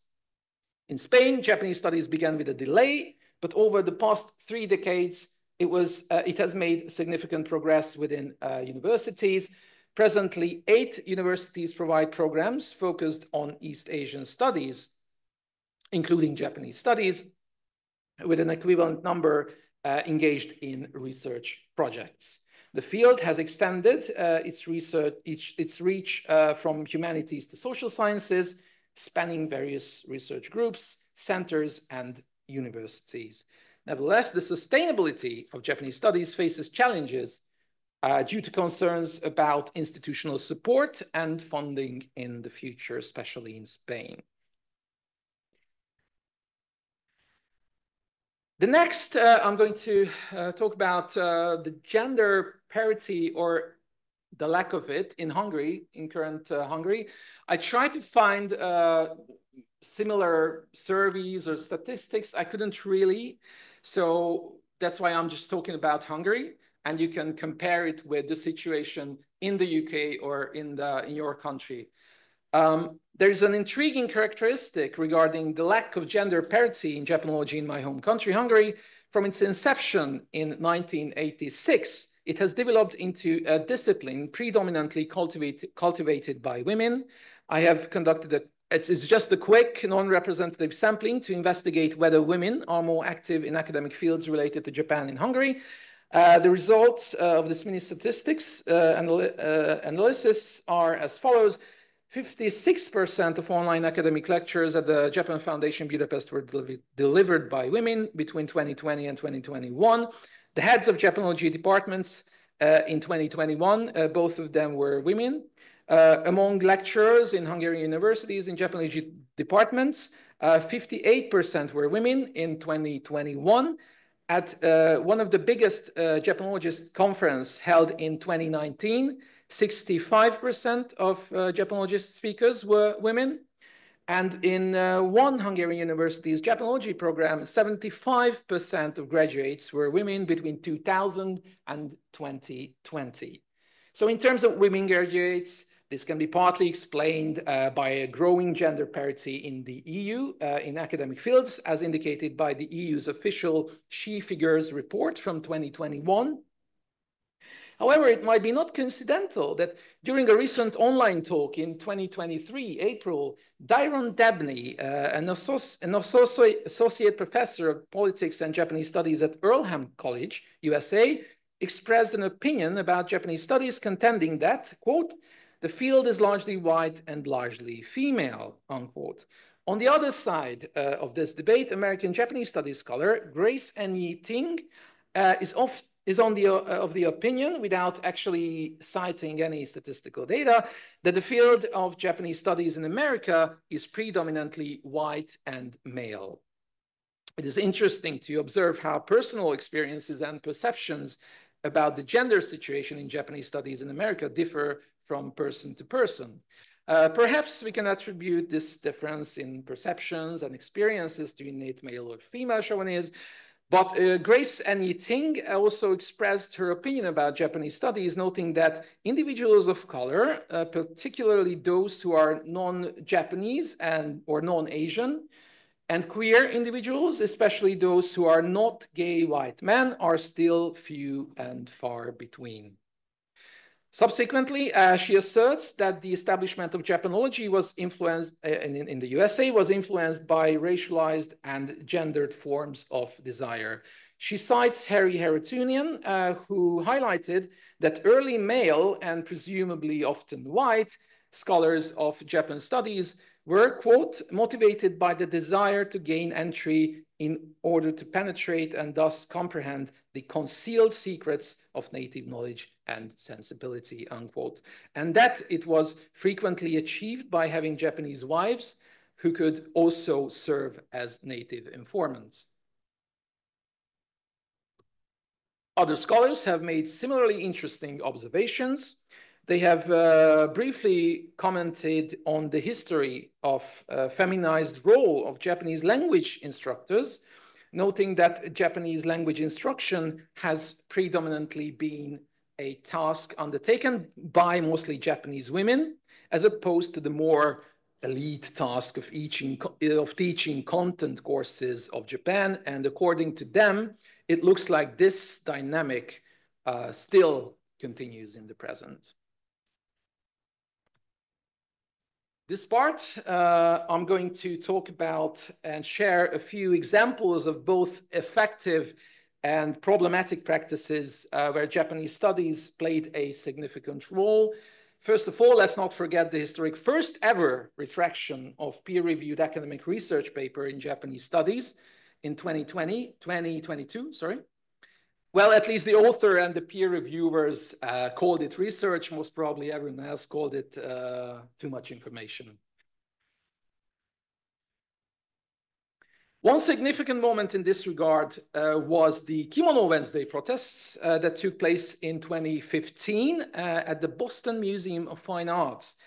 In Spain, Japanese studies began with a delay, but over the past three decades, it, was, uh, it has made significant progress within uh, universities. Presently, eight universities provide programs focused on East Asian studies including Japanese studies, with an equivalent number uh, engaged in research projects. The field has extended uh, its research, its, its reach uh, from humanities to social sciences, spanning various research groups, centers, and universities. Nevertheless, the sustainability of Japanese studies faces challenges uh, due to concerns about institutional support and funding in the future, especially in Spain. The next, uh, I'm going to uh, talk about uh, the gender parity or the lack of it in Hungary, in current uh, Hungary. I tried to find uh, similar surveys or statistics. I couldn't really. So that's why I'm just talking about Hungary. And you can compare it with the situation in the UK or in, the, in your country. Um, there's an intriguing characteristic regarding the lack of gender parity in Japanology in my home country, Hungary. From its inception in 1986, it has developed into a discipline predominantly cultivated, cultivated by women. I have conducted a it's just a quick non-representative sampling to investigate whether women are more active in academic fields related to Japan and Hungary. Uh, the results uh, of this mini statistics uh, uh, analysis are as follows. 56% of online academic lectures at the Japan Foundation Budapest were deli delivered by women between 2020 and 2021. The heads of Japanology departments uh, in 2021, uh, both of them were women. Uh, among lecturers in Hungarian universities in Japanology departments, 58% were women in 2021 at uh, one of the biggest uh, Japanologist conference held in 2019, 65% of uh, speakers were women. And in uh, one Hungarian university's Japanology program, 75% of graduates were women between 2000 and 2020. So in terms of women graduates, this can be partly explained uh, by a growing gender parity in the EU uh, in academic fields, as indicated by the EU's official She Figures report from 2021, However, it might be not coincidental that during a recent online talk in 2023, April, Dairon Debney, uh, an, an associ associate professor of politics and Japanese studies at Earlham College, USA, expressed an opinion about Japanese studies contending that, quote, the field is largely white and largely female, unquote. On the other side uh, of this debate, American Japanese studies scholar Grace En-Yi Ting uh, is often is on the, uh, of the opinion, without actually citing any statistical data, that the field of Japanese studies in America is predominantly white and male. It is interesting to observe how personal experiences and perceptions about the gender situation in Japanese studies in America differ from person to person. Uh, perhaps we can attribute this difference in perceptions and experiences to innate male or female chauvinism, but uh, Grace En-Yi Ting also expressed her opinion about Japanese studies, noting that individuals of color, uh, particularly those who are non-Japanese and or non-Asian, and queer individuals, especially those who are not gay white men, are still few and far between. Subsequently, uh, she asserts that the establishment of Japanology was influenced uh, in, in, the USA was influenced by racialized and gendered forms of desire. She cites Harry Harootunian, uh, who highlighted that early male and presumably often white scholars of Japan studies were, quote, motivated by the desire to gain entry in order to penetrate and thus comprehend the concealed secrets of native knowledge and sensibility, unquote. And that it was frequently achieved by having Japanese wives who could also serve as native informants. Other scholars have made similarly interesting observations. They have uh, briefly commented on the history of uh, feminized role of Japanese language instructors, noting that Japanese language instruction has predominantly been a task undertaken by mostly Japanese women, as opposed to the more elite task of, teaching, of teaching content courses of Japan. And according to them, it looks like this dynamic uh, still continues in the present. This part, uh, I'm going to talk about and share a few examples of both effective and problematic practices uh, where Japanese studies played a significant role. First of all, let's not forget the historic first ever retraction of peer-reviewed academic research paper in Japanese studies in 2020, 2022, sorry. Well, at least the author and the peer reviewers uh, called it research. Most probably everyone else called it uh, too much information. One significant moment in this regard uh, was the Kimono Wednesday protests uh, that took place in 2015 uh, at the Boston Museum of Fine Arts.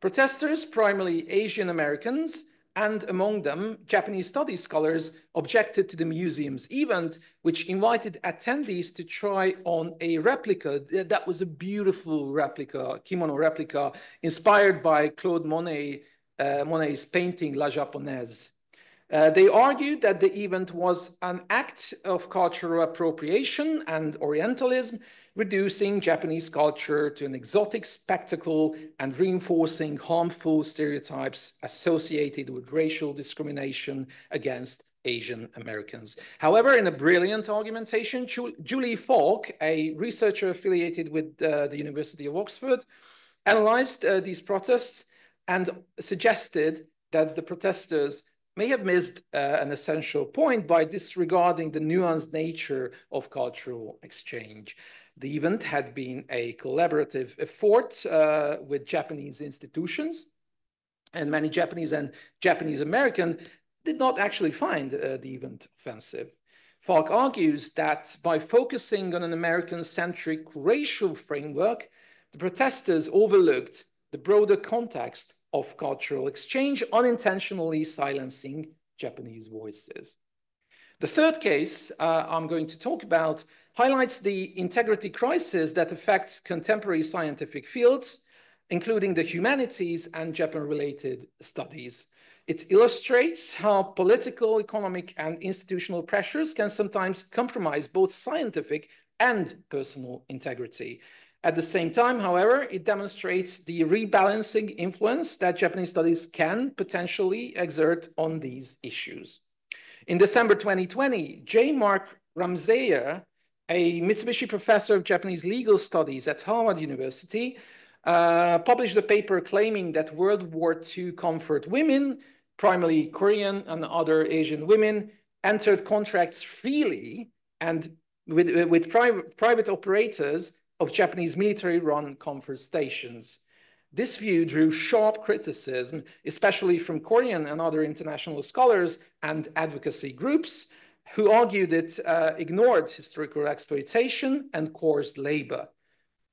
Protesters, primarily Asian Americans, and among them, Japanese studies scholars objected to the museum's event, which invited attendees to try on a replica. That was a beautiful replica, kimono replica, inspired by Claude Monet, uh, Monet's painting La Japonaise. Uh, they argued that the event was an act of cultural appropriation and Orientalism, reducing Japanese culture to an exotic spectacle and reinforcing harmful stereotypes associated with racial discrimination against Asian Americans. However, in a brilliant argumentation, Julie Falk, a researcher affiliated with uh, the University of Oxford, analyzed uh, these protests and suggested that the protesters may have missed uh, an essential point by disregarding the nuanced nature of cultural exchange. The event had been a collaborative effort uh, with Japanese institutions, and many Japanese and Japanese American did not actually find uh, the event offensive. Falk argues that by focusing on an American-centric racial framework, the protesters overlooked the broader context of cultural exchange, unintentionally silencing Japanese voices. The third case uh, I'm going to talk about highlights the integrity crisis that affects contemporary scientific fields, including the humanities and Japan-related studies. It illustrates how political, economic, and institutional pressures can sometimes compromise both scientific and personal integrity. At the same time, however, it demonstrates the rebalancing influence that Japanese studies can potentially exert on these issues. In December 2020, J. Mark Ramseyer, a Mitsubishi professor of Japanese legal studies at Harvard University, uh, published a paper claiming that World War II comfort women, primarily Korean and other Asian women, entered contracts freely and with, with private, private operators of Japanese military-run comfort stations. This view drew sharp criticism, especially from Korean and other international scholars and advocacy groups, who argued it uh, ignored historical exploitation and coerced labor.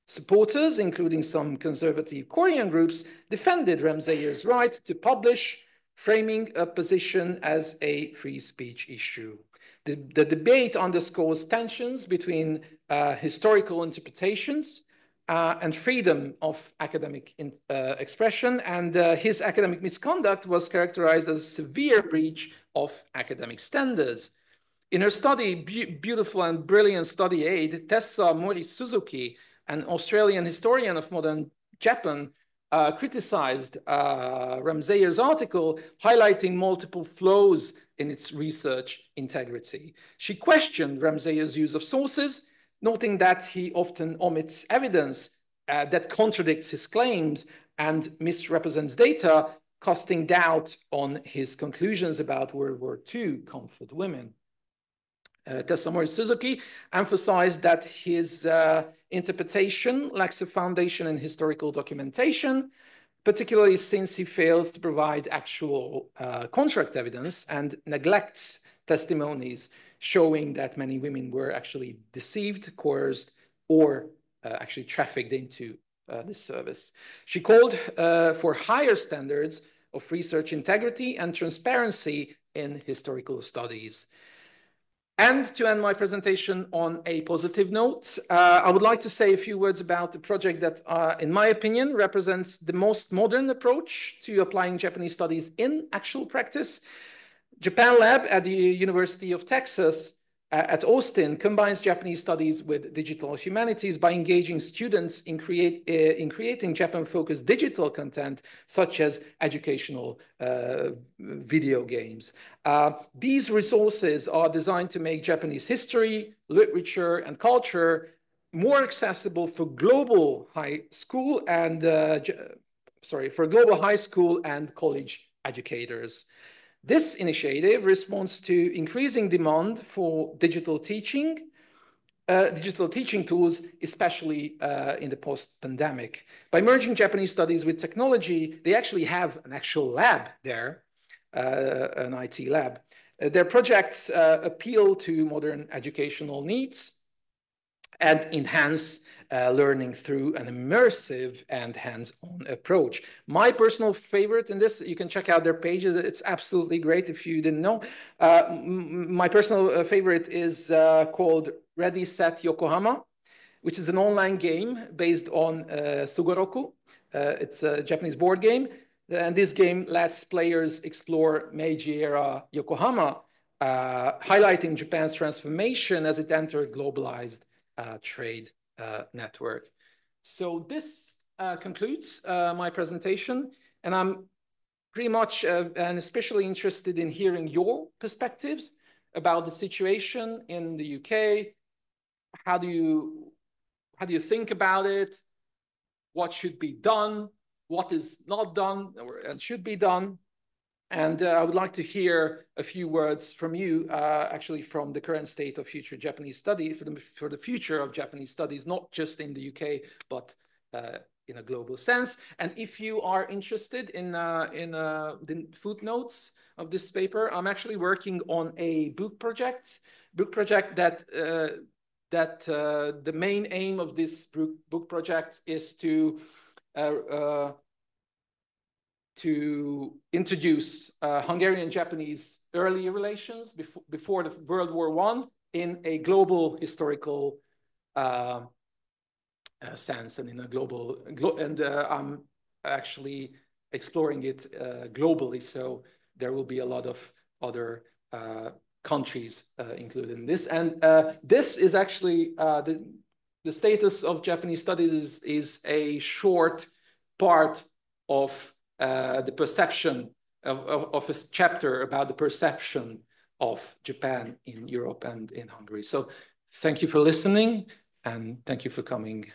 Supporters, including some conservative Korean groups, defended Ramseyer's right to publish, framing a position as a free speech issue. The, the debate underscores tensions between uh, historical interpretations uh, and freedom of academic in, uh, expression. And uh, his academic misconduct was characterized as a severe breach of academic standards. In her study, be beautiful and brilliant study aid, Tessa Morris-Suzuki, an Australian historian of modern Japan, uh, criticized uh, Ramseyer's article, highlighting multiple flaws in its research integrity. She questioned Ramseyer's use of sources, noting that he often omits evidence uh, that contradicts his claims and misrepresents data, casting doubt on his conclusions about World War II comfort women. Uh, Tessa Morris-Suzuki emphasized that his uh, interpretation lacks a foundation in historical documentation, particularly since he fails to provide actual uh, contract evidence and neglects testimonies showing that many women were actually deceived, coerced, or uh, actually trafficked into uh, this service. She called uh, for higher standards of research integrity and transparency in historical studies. And to end my presentation on a positive note, uh, I would like to say a few words about the project that, uh, in my opinion, represents the most modern approach to applying Japanese studies in actual practice. Japan Lab at the University of Texas at Austin combines Japanese studies with digital humanities by engaging students in, create, uh, in creating Japan-focused digital content, such as educational uh, video games. Uh, these resources are designed to make Japanese history, literature, and culture more accessible for global high school and, uh, sorry, for global high school and college educators. This initiative responds to increasing demand for digital teaching, uh, digital teaching tools, especially uh, in the post-pandemic. By merging Japanese studies with technology, they actually have an actual lab there, uh, an IT lab. Uh, their projects uh, appeal to modern educational needs and enhance uh, learning through an immersive and hands-on approach. My personal favorite in this, you can check out their pages. It's absolutely great if you didn't know. Uh, my personal uh, favorite is uh, called Ready, Set, Yokohama, which is an online game based on uh, Sugoroku. Uh, it's a Japanese board game. And this game lets players explore Meiji-era Yokohama, highlighting Japan's transformation as it entered globalized trade uh, network. So this uh, concludes uh, my presentation, and I'm pretty much uh, and especially interested in hearing your perspectives about the situation in the UK. How do you how do you think about it? What should be done? What is not done or and should be done? And uh, I would like to hear a few words from you, uh, actually from the current state of future Japanese study, for the, for the future of Japanese studies, not just in the UK, but uh, in a global sense. And if you are interested in, uh, in uh, the footnotes of this paper, I'm actually working on a book project, book project that, uh, that the main aim of this book, book project is to to introduce uh, Hungarian-Japanese early relations before, before the World War One in a global historical uh, uh, sense and in a global, glo and uh, I'm actually exploring it uh, globally. So there will be a lot of other uh, countries included in this. And this is actually the, the status of Japanese studies is, is a short part of uh, the perception of, of, of, a chapter about the perception of Japan in Europe and in Hungary. So thank you for listening and thank you for coming.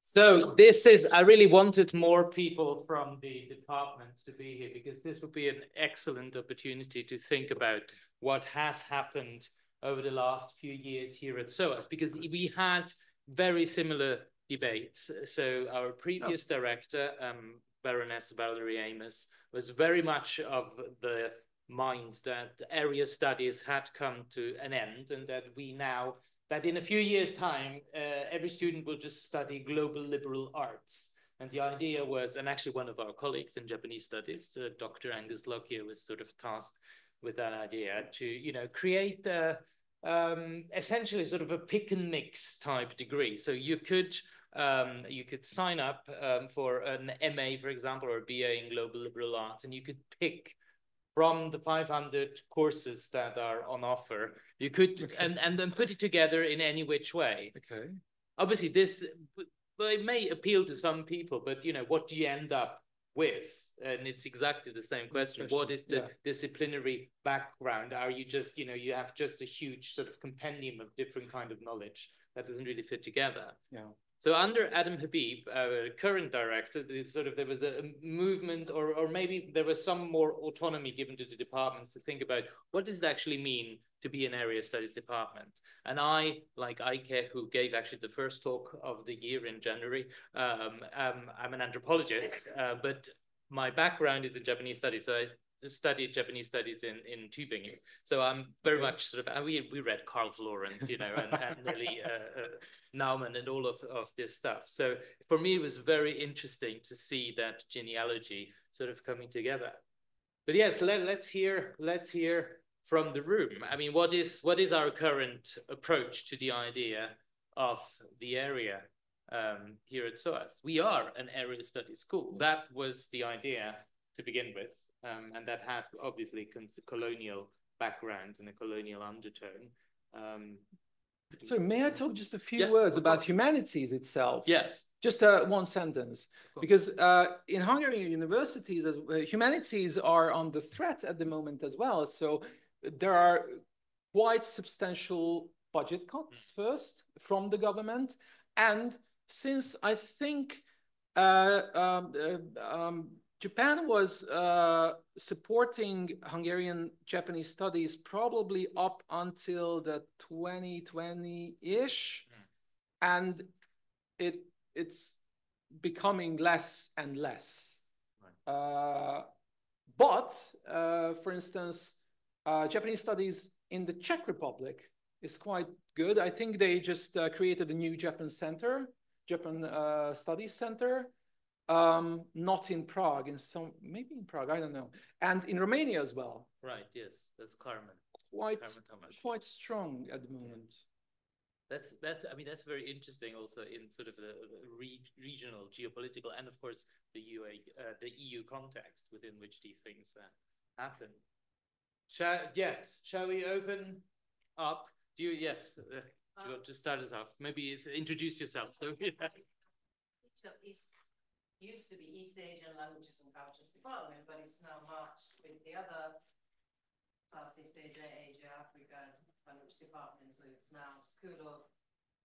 So this is, I really wanted more people from the department to be here because this would be an excellent opportunity to think about what has happened over the last few years here at SOAS because we had very similar debates. So our previous oh. director, um, Baroness Valerie Amos, was very much of the mind that area studies had come to an end and that we now, that in a few years time, uh, every student will just study global liberal arts. And the idea was, and actually one of our colleagues in Japanese studies, uh, Dr. Angus Lockyer was sort of tasked with that idea to, you know, create uh, um, essentially sort of a pick and mix type degree. So you could um, you could sign up um, for an MA, for example, or a BA in Global Liberal Arts, and you could pick from the 500 courses that are on offer. You could okay. and and then put it together in any which way. Okay. Obviously, this well, it may appeal to some people, but you know, what do you end up with? And it's exactly the same question. question. What is the yeah. disciplinary background? Are you just, you know, you have just a huge sort of compendium of different kind of knowledge that doesn't really fit together. Yeah. So under Adam Habib, uh, current director, sort of there was a movement, or or maybe there was some more autonomy given to the departments to think about what does it actually mean to be an area studies department. And I, like Eike, who gave actually the first talk of the year in January, um, um, I'm an anthropologist, uh, but my background is in Japanese studies, so I studied Japanese studies in, in Tübingen. So I'm very much sort of, we, we read Karl Florenz, you know, and, and really uh, uh, Naumann and all of, of this stuff. So for me, it was very interesting to see that genealogy sort of coming together. But yes, let, let's hear, let's hear from the room. I mean, what is, what is our current approach to the idea of the area um, here at SOAS? We are an area study school. That was the idea to begin with um, and that has obviously colonial background and a colonial undertone. Um, so may I talk just a few yes, words about humanities itself? Yes. Just uh, one sentence, because uh, in Hungarian universities, as, uh, humanities are on the threat at the moment as well. So there are quite substantial budget cuts mm. first from the government. And since I think uh, um, uh, um, Japan was uh, supporting Hungarian Japanese studies probably up until the 2020-ish, mm. and it it's becoming less and less. Right. Uh, but, uh, for instance, uh, Japanese studies in the Czech Republic is quite good. I think they just uh, created a new Japan Center, Japan uh, Studies Center, um, not in Prague, in some maybe in Prague, I don't know, and in Romania as well. Right. Yes, that's Carmen. Quite Carmen quite strong at the moment. Yeah. That's that's I mean that's very interesting also in sort of the, the re regional geopolitical and of course the UA uh, the EU context within which these things uh, happen. Shall, yes, shall we open up? Do you yes? Uh, um, to start us off, maybe introduce yourself. So yeah used to be East Asian Languages and Cultures Department, but it's now merged with the other Southeast Asia, Asia, Africa Language Department. So it's now School of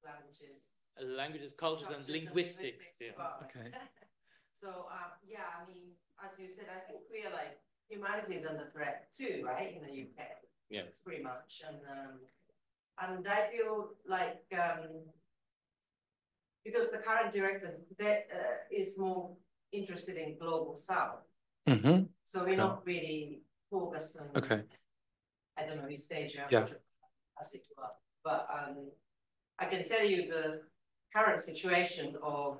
Languages. Languages, Cultures, and Linguistics. And yeah. Okay. so um, yeah, I mean, as you said, I think we are like humanities under threat too, right, in the UK. Yes. Pretty much, and um, and I feel like um, because the current director that uh, is more interested in global south. Mm-hmm. So we're okay. not really focused on. Okay. I don't know East Asia. Yeah. As it were, but um, I can tell you the current situation of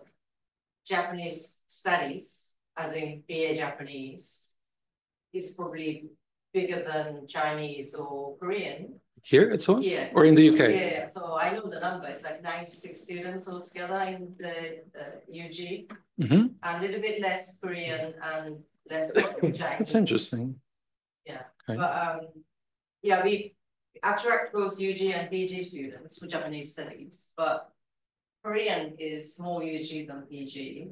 Japanese studies, as in BA Japanese, is probably bigger than Chinese or Korean. Here at SOAS? Yeah. Or in the UK? Yeah, so I know the number. It's like 96 students altogether in the, UG. Mm-hmm. A little bit less Korean and less Chinese. That's interesting. Yeah. Okay. But um, yeah, we attract both UG and PG students for Japanese studies, but Korean is more UG than PG,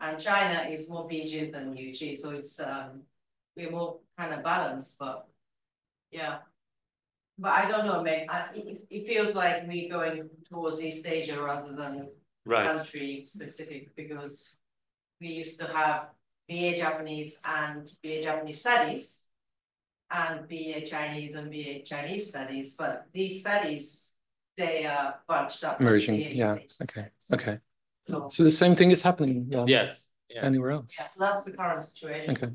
and China is more PG than UG. So it's um, we're more kind of balanced, but yeah. But I don't know, Meg. I, it, it feels like we're going towards East Asia rather than right. country specific because we used to have BA Japanese and BA Japanese studies and BA Chinese and BA Chinese studies, but these studies they are bunched up. Merging, yeah. Okay, okay. So, so the same thing is happening. Yeah. Yes. yes. Anywhere else? Yeah. So that's the current situation. Okay.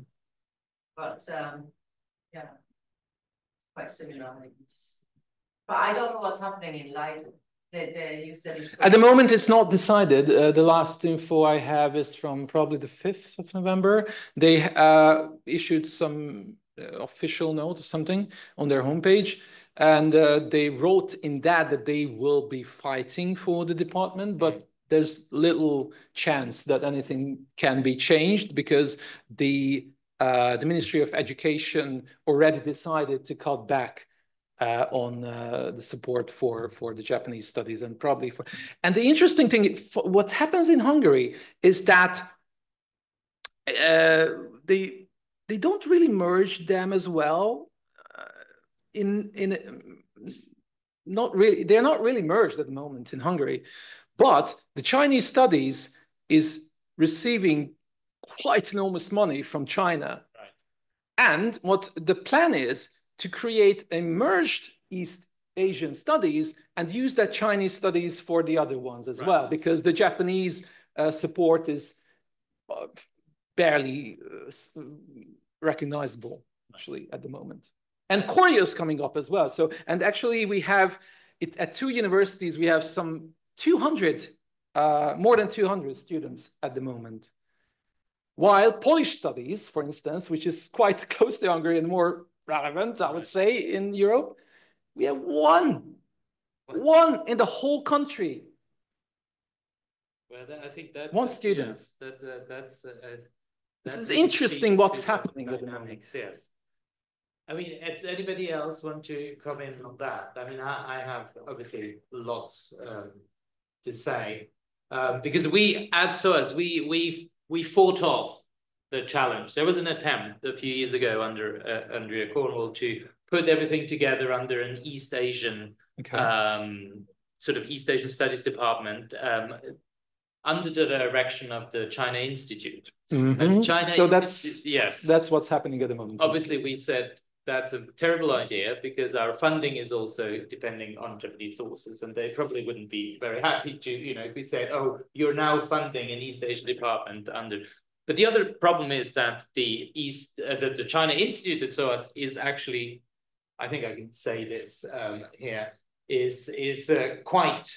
But um, yeah quite similar things. But I don't know what's happening in Leiden. you said At the moment, it's not decided. Uh, the last info I have is from probably the 5th of November. They uh, issued some uh, official note or something on their homepage. And uh, they wrote in that that they will be fighting for the department, but there's little chance that anything can be changed because the uh, the Ministry of Education already decided to cut back uh, on uh, the support for for the Japanese studies and probably for. And the interesting thing, what happens in Hungary is that uh, they they don't really merge them as well. Uh, in in not really, they're not really merged at the moment in Hungary, but the Chinese studies is receiving quite enormous money from China. Right. And what the plan is to create a merged East Asian studies and use that Chinese studies for the other ones as right. well, because the Japanese uh, support is uh, barely uh, recognizable actually at the moment. And Korea is coming up as well. So, and actually we have it at two universities, we have some 200, uh, more than 200 students at the moment. While Polish studies, for instance, which is quite close to Hungary and more relevant, I would say, in Europe, we have one, one in the whole country. Well, I think that one student. Yes, that uh, that's uh, This is interesting what's happening the moment. Yes. I mean, does anybody else want to comment on that? I mean, I, I have obviously lots um, to say um, because we at SOAS, we we we fought off the challenge. There was an attempt a few years ago under uh, Andrea Cornwall to put everything together under an East Asian okay. um, sort of East Asian Studies department um, under the direction of the China Institute. Mm -hmm. China so that's yes, that's what's happening at the moment. Obviously, we said that's a terrible idea because our funding is also depending on Japanese sources, and they probably wouldn't be very happy to, you know, if we said, oh, you're now funding an East Asia department under. But the other problem is that the East, uh, the, the China Institute at SOAS is actually, I think I can say this um, here, is is uh, quite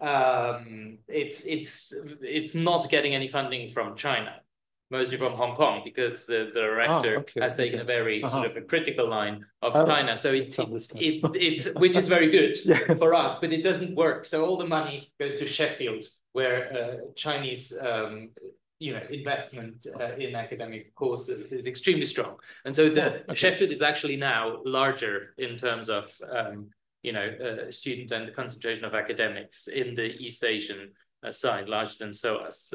um, it's it's it's not getting any funding from China mostly from Hong Kong because the, the director oh, okay, has taken a very uh -huh. sort of a critical line of oh, China. So it, it, it, it's which is very good yeah. for us, but it doesn't work. So all the money goes to Sheffield, where uh, Chinese um, you know investment uh, in academic courses is extremely strong. And so the oh, okay. Sheffield is actually now larger in terms of um, you know uh, student and the concentration of academics in the East Asian uh, side, larger than SOAS.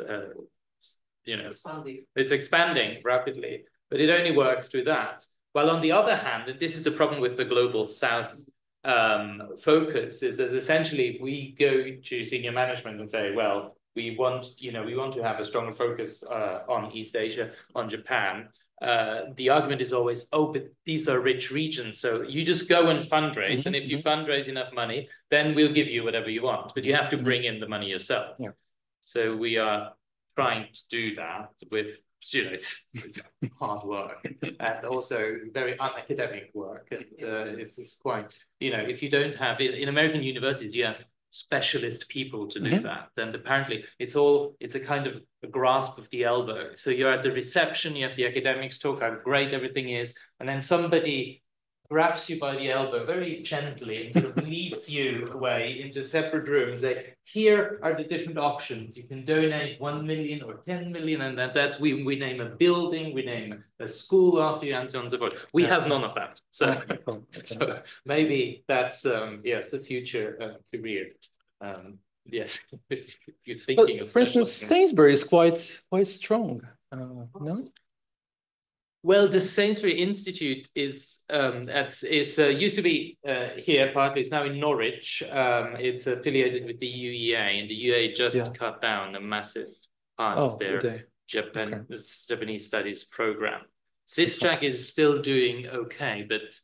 You know, expanding. it's expanding rapidly, but it only works through that. While on the other hand, and this is the problem with the global south um, focus, is that essentially if we go to senior management and say, well, we want, you know, we want to have a stronger focus uh, on East Asia, on Japan. Uh, the argument is always, oh, but these are rich regions. So you just go and fundraise. Mm -hmm, and if you mm-hmm. fundraise enough money, then we'll give you whatever you want. But you have to mm-hmm. bring in the money yourself. Yeah. So we are trying to do that with you know it's, hard work. And also very unacademic work. And uh, it's, it's quite you know if you don't have in, in American universities you have specialist people to do mm -hmm. that. And apparently it's all it's a kind of a grasp of the elbow. So you're at the reception you have the academics talk how great everything is. And then somebody grabs you by the elbow very gently and sort of leads you away into separate rooms. Say, here are the different options. You can donate 1 million or 10 million, and that, that's we, we name a building, we name a school after you, and so on and so forth. We have none of that. So, so maybe that's, um, yes, a future uh, career. Um, yes, if you're thinking but, of For instance, Sainsbury is quite, quite strong, uh, no? Well, the Sainsbury Institute is um, at, is uh, used to be uh, here partly. It's now in Norwich. Um, it's affiliated with the UEA, and the UEA just yeah. cut down a massive part oh, of their Japan okay. Japanese studies program. SISJAC is still doing okay, but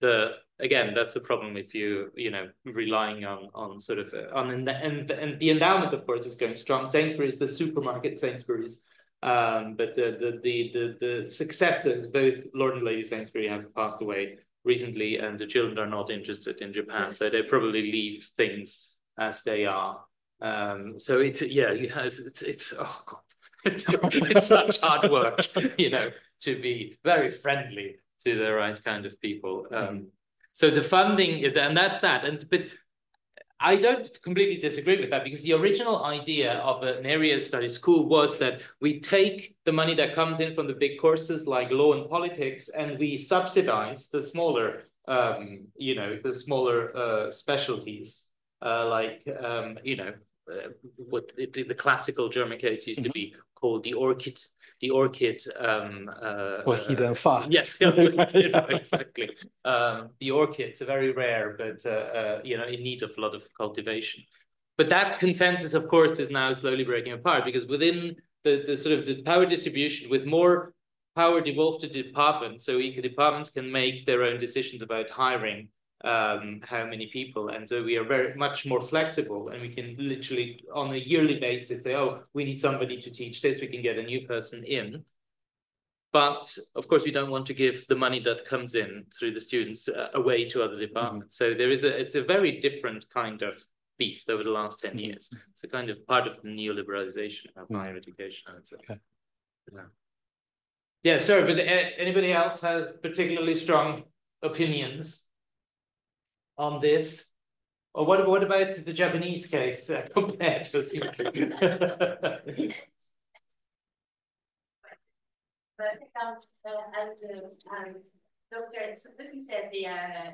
the again that's the problem if you you know relying on on sort of uh, on and and and the endowment of course is going strong. Sainsbury's the supermarket Sainsbury's um, but the, the, the, the, the successors, both Lord and Lady Sainsbury have passed away recently and the children are not interested in Japan. So they probably leave things as they are. Um, so it's, yeah, has, it's, it's, oh God, it's, it's such hard work, you know, to be very friendly to the right kind of people. Um, so the funding, and that's that. And, but I don't completely disagree with that because the original idea of an area study school was that we take the money that comes in from the big courses like law and politics and we subsidize the smaller, um, you know, the smaller uh, specialties uh, like, um, you know, uh, what it, the classical German case used mm -hmm. to mm-hmm. be called the orchid the orchid. Um, uh, orchid fast. Yes, exactly. Um, the orchids are very rare, but uh, uh, you know, in need of a lot of cultivation. But that consensus, of course, is now slowly breaking apart because within the, the sort of the power distribution, with more power devolved to departments, so eco departments can make their own decisions about hiring um, how many people. And so we are very much more flexible and we can literally on a yearly basis say, oh, we need somebody to teach this, we can get a new person in. But of course, we don't want to give the money that comes in through the students uh, away to other departments. Mm -hmm. So there is a, it's a very different kind of beast over the last 10 mm-hmm. years. It's a kind of part of the neoliberalization of mm -hmm. higher education, I would say. Okay. Yeah. Yeah, sure. But uh, anybody else has particularly strong opinions on this? Or what, what about the Japanese case uh, compared to but I think um, uh, as um, Dr. Suzuki said, the uh,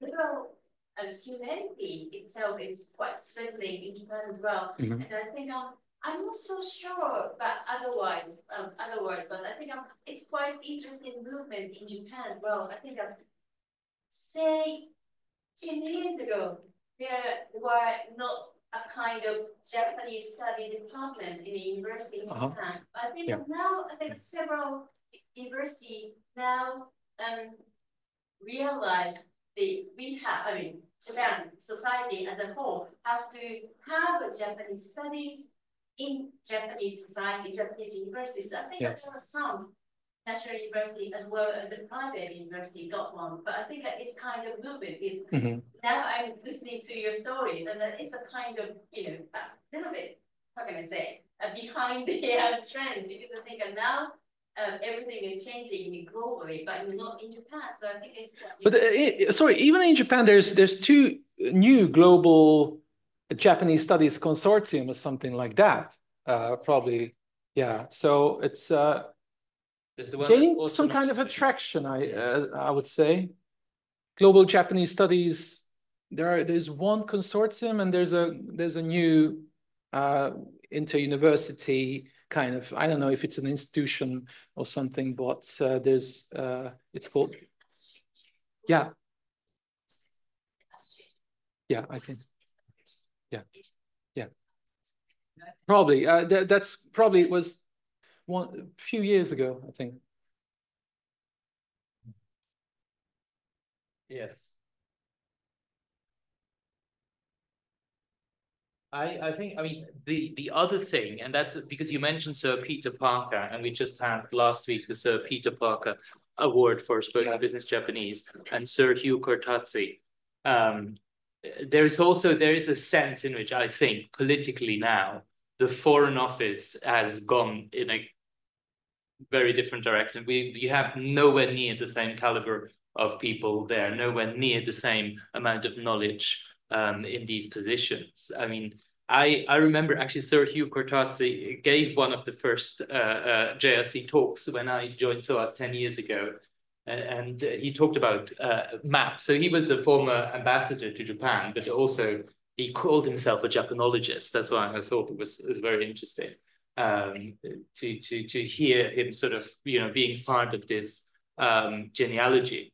liberal uh, humanity itself is quite struggling in Japan as well. Mm -hmm. And I think um, I'm not so sure, but otherwise, um, otherwise, but I think um, it's quite interesting movement in Japan as well. I think um, say 10 years ago, there were not a kind of Japanese study department in the university in uh -huh. Japan. But I think yeah. now, I think several university now um, realize the we have, I mean, Japan society as a whole have to have a Japanese studies in Japanese society, Japanese universities. I think yes. there are some national university as well as the private university got one. But I think that it's kind of movement is mm -hmm. now I'm listening to your stories and that it's a kind of, you know, a little bit, how can I say, uh, behind the uh, trend because I think now um, everything is changing globally, but not in Japan. So I think it's. But uh, sorry, even in Japan, there's there's two new global Japanese Studies Consortium or something like that. Uh, probably, yeah. So it's uh, gaining some kind of attraction, I uh, I would say. Global Japanese Studies. There are there's one consortium and there's a there's a new uh, inter-university kind of I don't know if it's an institution or something, but uh, there's uh, it's called yeah yeah I think yeah yeah probably uh, th that's probably was one a few years ago, I think. Yes. I, I think, I mean, the, the other thing, and that's because you mentioned Sir Peter Parker, and we just had last week the Sir Peter Parker Award for Spoken yeah. Business Japanese, and Sir Hugh Cortazzi. Um, there is also, there is a sense in which I think politically now, the Foreign Office has gone in a very different direction. We you have nowhere near the same caliber of people there, nowhere near the same amount of knowledge um, in these positions. I mean, I, I remember actually Sir Hugh Cortazzi gave one of the first uh, uh, JRC talks when I joined SOAS 10 years ago. And, and he talked about uh, maps. So he was a former ambassador to Japan, but also he called himself a Japanologist. That's why I thought it was, it was very interesting um, to, to, to hear him sort of, you know, being part of this um, genealogy.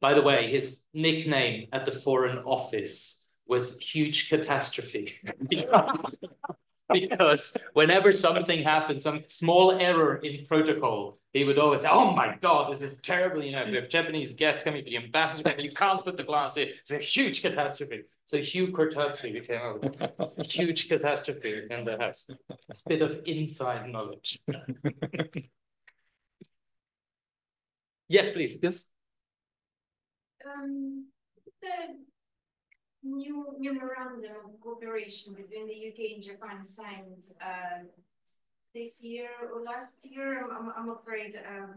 By the way, his nickname at the Foreign Office was Huge Catastrophe. because whenever something happened, some small error in protocol, he would always say, oh my God, this is terrible. You know, we have Japanese guests coming for the ambassador, you can't put the glass in. It's a huge catastrophe. So Hugh Cortazzi became a huge catastrophe within the house. It's a bit of inside knowledge. yes, please. Yes. Um, the new memorandum of cooperation between the UK and Japan signed uh, this year or last year. I'm, I'm afraid um,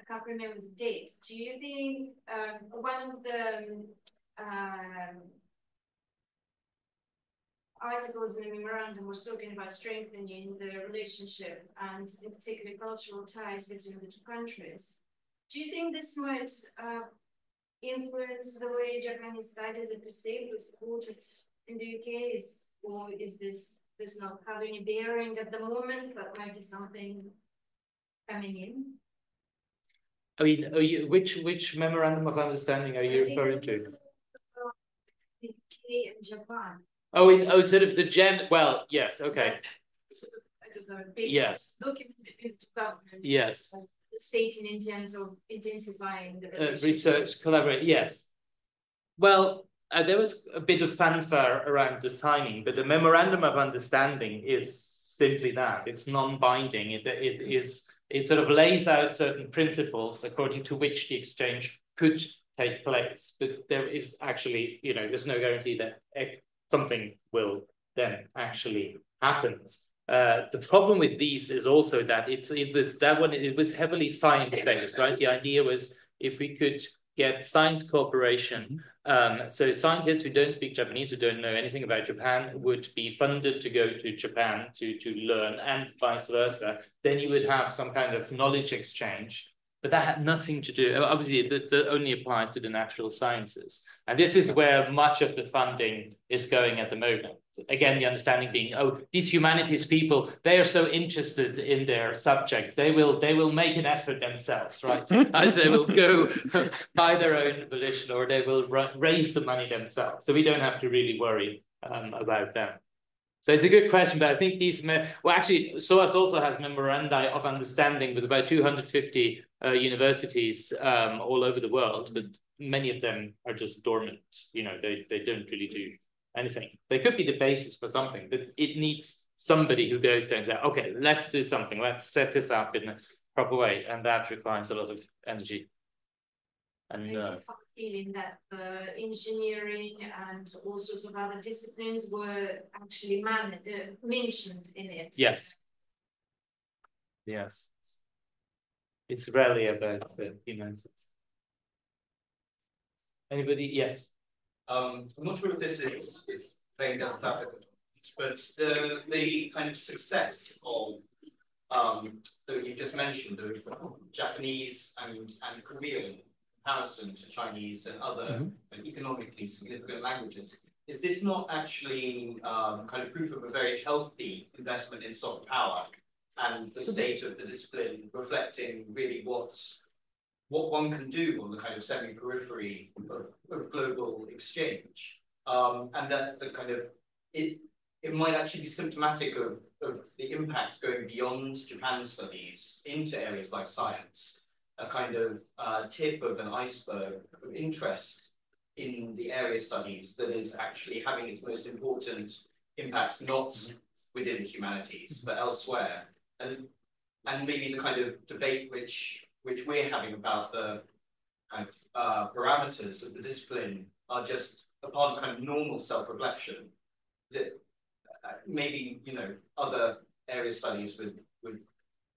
I can't remember the date. Do you think um, one of the um, articles in the memorandum was talking about strengthening the relationship and in particular cultural ties between the two countries. Do you think this might uh, influence the way Japanese studies are perceived or supported in the UK? Is, or is this does not have any bearing at the moment, but might be something coming in? I mean, you, which which memorandum of understanding are you referring to? The UK and Japan. Oh, in, oh, sort of the gen. Well, yes, okay. Yes. Document between two governments. Yes. Uh, stating in terms of intensifying the uh, research collaborate. Yes. Well, uh, there was a bit of fanfare around the signing, but the memorandum of understanding is simply that. It's non-binding. It, it is it sort of lays out certain principles according to which the exchange could take place, but there is actually, you know, there's no guarantee that something will then actually happen. Uh, the problem with these is also that it's it was that one it was heavily science based, right? The idea was if we could get science cooperation. Um, so scientists who don't speak Japanese, who don't know anything about Japan, would be funded to go to Japan to, to learn and vice versa. Then you would have some kind of knowledge exchange. But that had nothing to do, obviously, that, that only applies to the natural sciences. And this is where much of the funding is going at the moment again, the understanding being, oh, these humanities people, they are so interested in their subjects, they will they will make an effort themselves, right? they will go by their own volition or they will raise the money themselves. So we don't have to really worry um, about them. So it's a good question, but I think these, well, actually, SOAS also has memoranda of understanding with about 250 uh, universities um, all over the world, but many of them are just dormant. You know, they, they don't really do anything. They could be the basis for something, but it needs somebody who goes there and says, okay, let's do something. Let's set this up in a proper way. And that requires a lot of energy. And uh, feeling that the engineering and all sorts of other disciplines were actually man uh, mentioned in it. Yes. Yes. It's rarely about the humanities. Anybody? Yes. Um, I'm not sure if this is, is playing devil's advocate, but the the kind of success of um, that you just mentioned, the Japanese and, and Korean comparison to Chinese and other mm -hmm. economically significant languages, is this not actually um, kind of proof of a very healthy investment in soft power and the state of the discipline reflecting really what's what one can do on the kind of semi-periphery of, of, global exchange. Um, and that the kind of, it, it might actually be symptomatic of, of the impact going beyond Japan studies into areas like science, a kind of uh, tip of an iceberg of interest in the area studies that is actually having its most important impacts not within the humanities, but elsewhere. And, and maybe the kind of debate which which we're having about the kind of uh, parameters of the discipline are just a part of kind of normal self-reflection that uh, maybe, you know, other area studies would, would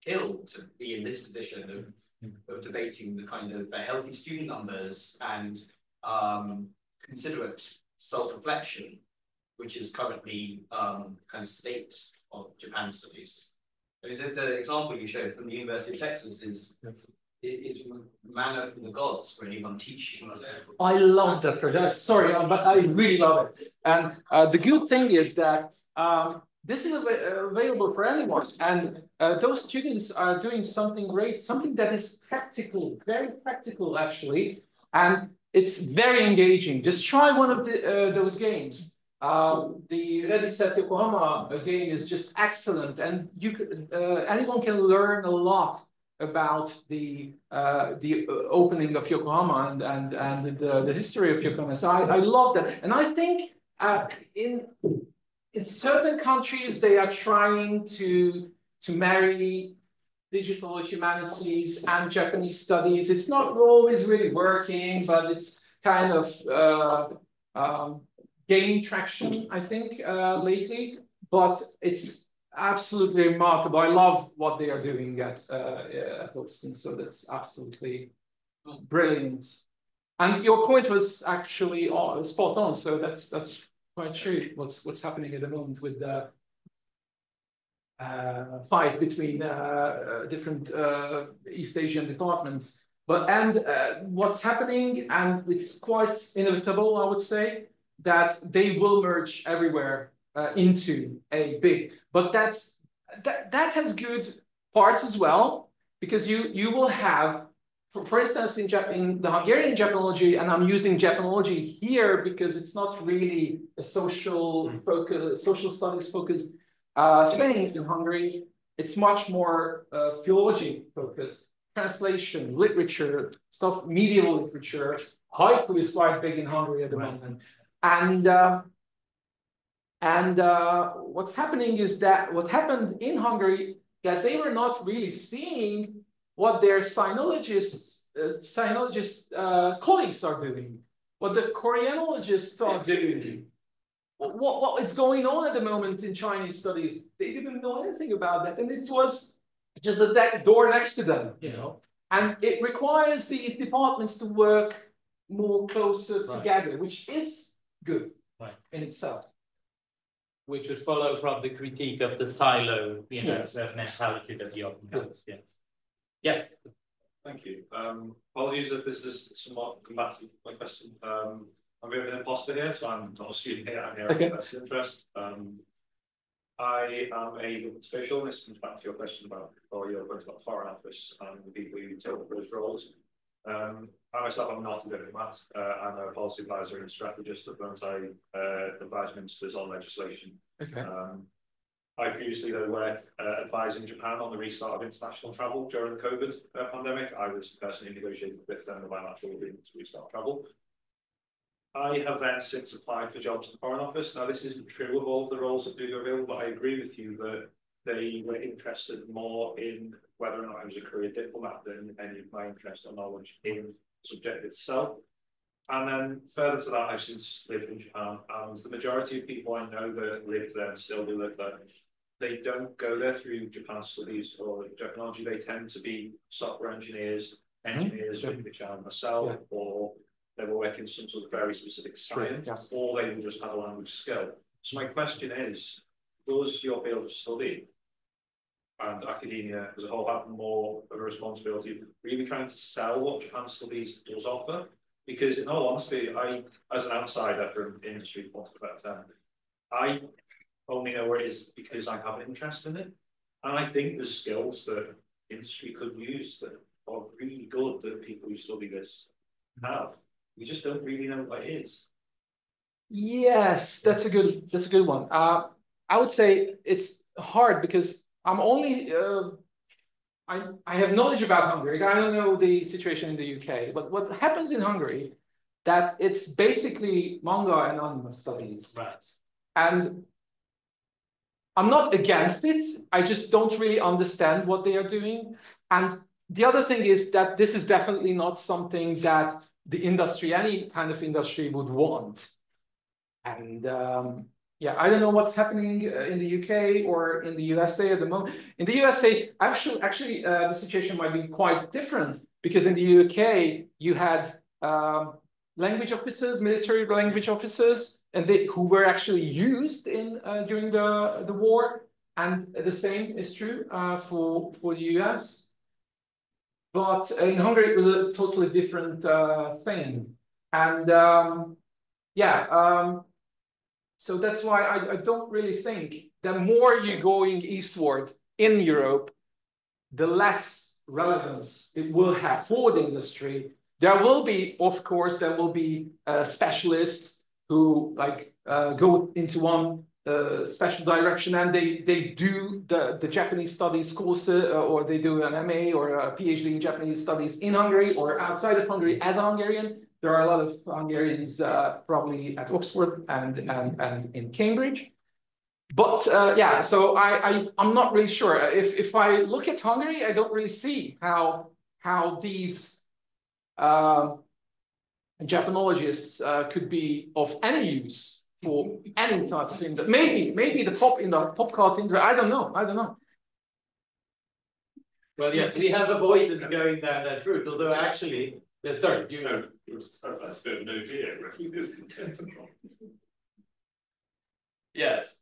kill to be in this position of, of debating the kind of uh, healthy student numbers and um, considerate self-reflection, which is currently um, kind of state of Japan studies. I mean, the, the, example you showed from the University of Texas is yes is manna from the gods for anyone teaching. I love that project. Sorry, uh, but I really love it. And uh, the good thing is that um, this is av available for anyone. And uh, those students are doing something great, something that is practical, very practical actually. And it's very engaging. Just try one of the, uh, those games. Um, the Ready Set Yokohama game is just excellent. And you uh, anyone can learn a lot about the uh, the opening of Yokohama and and and the, the history of Yokohama. So I, I love that, and I think uh, in in certain countries they are trying to to marry digital humanities and Japanese studies. It's not always really working, but it's kind of uh, um, gaining traction, I think, uh, lately. But it's absolutely remarkable. I love what they are doing at uh, at Austin. So that's absolutely brilliant. And your point was actually uh, spot on. So that's that's quite true. What's what's happening at the moment with the uh, fight between uh, uh different uh, East Asian departments. But and uh, what's happening, and it's quite inevitable, I would say, that they will merge everywhere uh, into a big, but that's that that has good parts as well because you you will have, for, for instance, in, Jap in the Hungarian Japanology, and I'm using Japanology here because it's not really a social mm. focus, social studies focused uh, thing in Hungary. It's much more uh, philology focused, translation, literature, stuff, medieval literature. Haiku is quite big in Hungary at the right. moment, and. Uh, and uh, what's happening is that what happened in Hungary, that they were not really seeing what their sinologists, uh, sinologist uh, colleagues are doing, what the Koreanologists are doing. What, what, what is going on at the moment in Chinese studies? They didn't know anything about that. And it was just a door next to them, you know. And it requires these departments to work more closer right. together, which is good right. in itself. Which would follow from the critique of the silo, you know, yes. mentality that you often have. Yes. Yes. Thank you. Um, apologies if this is somewhat combative, my question. Um, I'm a bit of an imposter here, so I'm not a student here. I'm here okay. as interest. Um, I am a government official. This comes back to your question about, or your question about foreign office and the people who take those roles. Um, I myself am not a diplomat. Uh, I'm a policy advisor and strategist at Bronte, uh, advise ministers on legislation. Okay. Um, I previously though worked uh, advising Japan on the restart of international travel during the COVID uh, pandemic. I was the person who negotiated with them the bilateral agreement to restart travel. I have then since applied for jobs in the Foreign Office. Now, this isn't true of all of the roles that do go available, but I agree with you that they were interested more in whether or not I was a career diplomat than any of my interest or knowledge in subject itself. And then further to that, I've since lived in Japan, and the majority of people I know that live there and still do live there, they don't go there through Japan studies or technology. They tend to be software engineers, engineers, mm -hmm. which I myself, yeah. or they will work in some sort of very specific science, yeah. or they will just have a language skill. So my question is, does your field of study and academia as a whole have more of a responsibility really trying to sell what Japan Studies does offer? Because in all honesty, I, as an outsider from industry, for about term, I only know where it is because I have an interest in it. And I think there's skills that industry could use that are really good that people who study this have. We just don't really know what it is. Yes, that's a good that's a good one. Uh, I would say it's hard because I'm only uh, I I have knowledge about Hungary. I don't know the situation in the UK, but what happens in Hungary that it's basically manga anonymous studies. Right. And I'm not against it. I just don't really understand what they are doing. And the other thing is that this is definitely not something that the industry, any kind of industry would want. And um, yeah, I don't know what's happening uh, in the UK or in the USA at the moment. In the USA, actually, actually, uh, the situation might be quite different because in the UK you had um, language officers, military language officers, and they who were actually used in uh, during the the war. And the same is true uh, for for the US. But in Hungary, it was a totally different uh, thing. And um, yeah, um, so that's why I, I don't really think the more you're going eastward in Europe, the less relevance it will have for the industry. There will be, of course, there will be uh, specialists who like uh, go into one uh, special direction and they they do the the Japanese studies course uh, or they do an MA or a PhD in Japanese studies in Hungary or outside of Hungary as a Hungarian. There are a lot of Hungarians uh, probably at Oxford and and and in Cambridge. But uh, yeah, so I, I I'm not really sure. If if I look at Hungary, I don't really see how how these uh, Japanologists uh, could be of any use for any type of industry. Maybe, maybe the pop in the pop cult industry. I don't know. I don't know. Well, yes, we have avoided going down that route, although actually, sorry, you know. That's a bit an idea, Yes.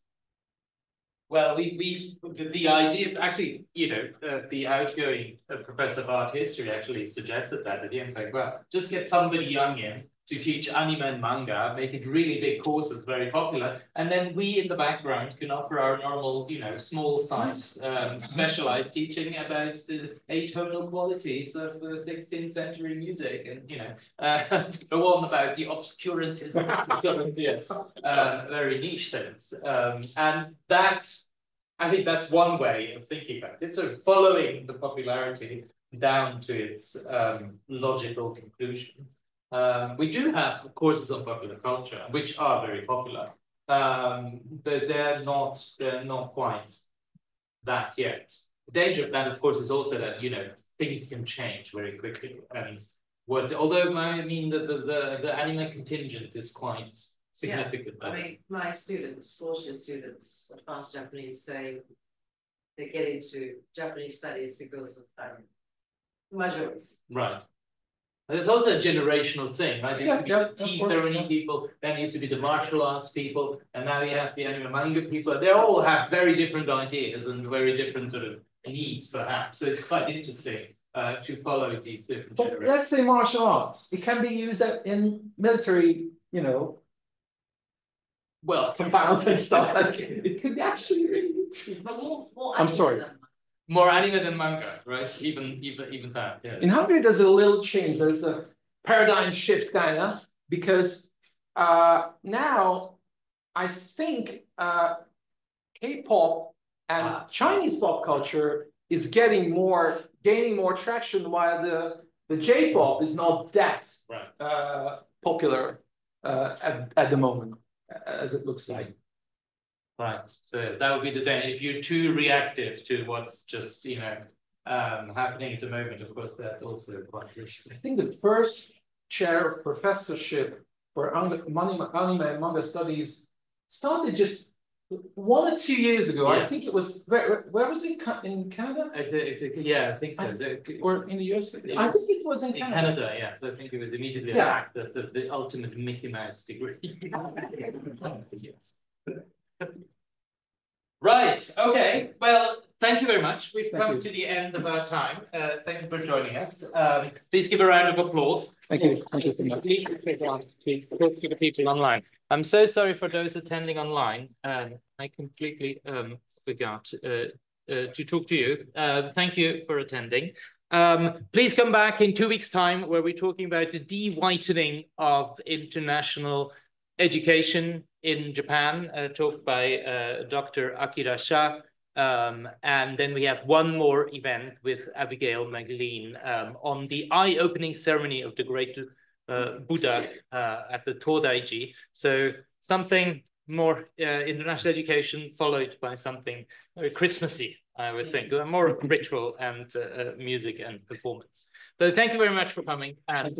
Well, we, we the, the idea, actually, you know, uh, the outgoing uh, professor of art history actually suggested that at the end, saying, well, just get somebody young in to teach anime and manga, make it really big courses, very popular. And then we in the background can offer our normal, you know, small size, um, specialized teaching about the atonal qualities of the 16th century music and, you know, uh, go on about the obscurantism, yes, uh, very niche things. Um, and that, I think that's one way of thinking about it. So following the popularity down to its um, logical conclusion. Um, we do have courses on popular culture, which are very popular, um, but they're not they're not quite that yet. The danger of that, of course, is also that you know things can change very quickly, and what although I mean the the the, the anime contingent is quite significant. Yeah, I mean, my students, fourth students, advanced Japanese, say they get into Japanese studies because of um, Majoris. Right. There's also a generational thing, right? There Yeah, used to be yeah, the of tea course, ceremony yeah. people, then used to be the martial arts people, and now you have the anime manga people. They all have very different ideas and very different sort of needs, perhaps. So it's quite interesting uh, to follow these different But generations. let's say martial arts, it can be used in military, you know, Well, for battles and stuff. Like, it could actually be But more, more. I'm sorry. than- more anime than manga, right? Even even even that. Yeah. In Hungary, there's a little change. There's a paradigm shift, kind of, because uh, now I think uh, K-pop and Ah. Chinese pop culture is getting more, gaining more traction, while the the J-pop is not that Right. uh, popular uh, at at the moment, as it looks like. Right. So yes, that would be the danger. If you're too reactive to what's just, you know, um, happening at the moment, of course, that's also quite risky. I think the first chair of professorship for anime, and manga studies started just one or two years ago. I think it was where, where was it in Canada It's a, it's a, yeah, I think so. I- or in the US? It I think it was in In Canada. Canada, yes, I think it was immediately Yeah. attacked as the, the ultimate Mickey Mouse degree. Yes. Right, okay, well, thank you very much. We've Thank come you. to the end of our time. Uh, thank you for joining us. Um, please give a round of applause. Thank you. Thank you so much. Please please talk to the people online. I'm so sorry for those attending online. Um, I completely um forgot uh, uh, to talk to you. Uh, thank you for attending. Um, please come back in two weeks' time where we're talking about the de-whitening of international education in Japan, uh, talked by uh, Dr. Akira Shah. Um, and then we have one more event with Abigail McLean um, on the eye-opening ceremony of the great uh, Buddha uh, at the Todaiji. So something more uh, international education followed by something very Christmassy, I would think, uh, more ritual and music and performance. So thank you very much for coming and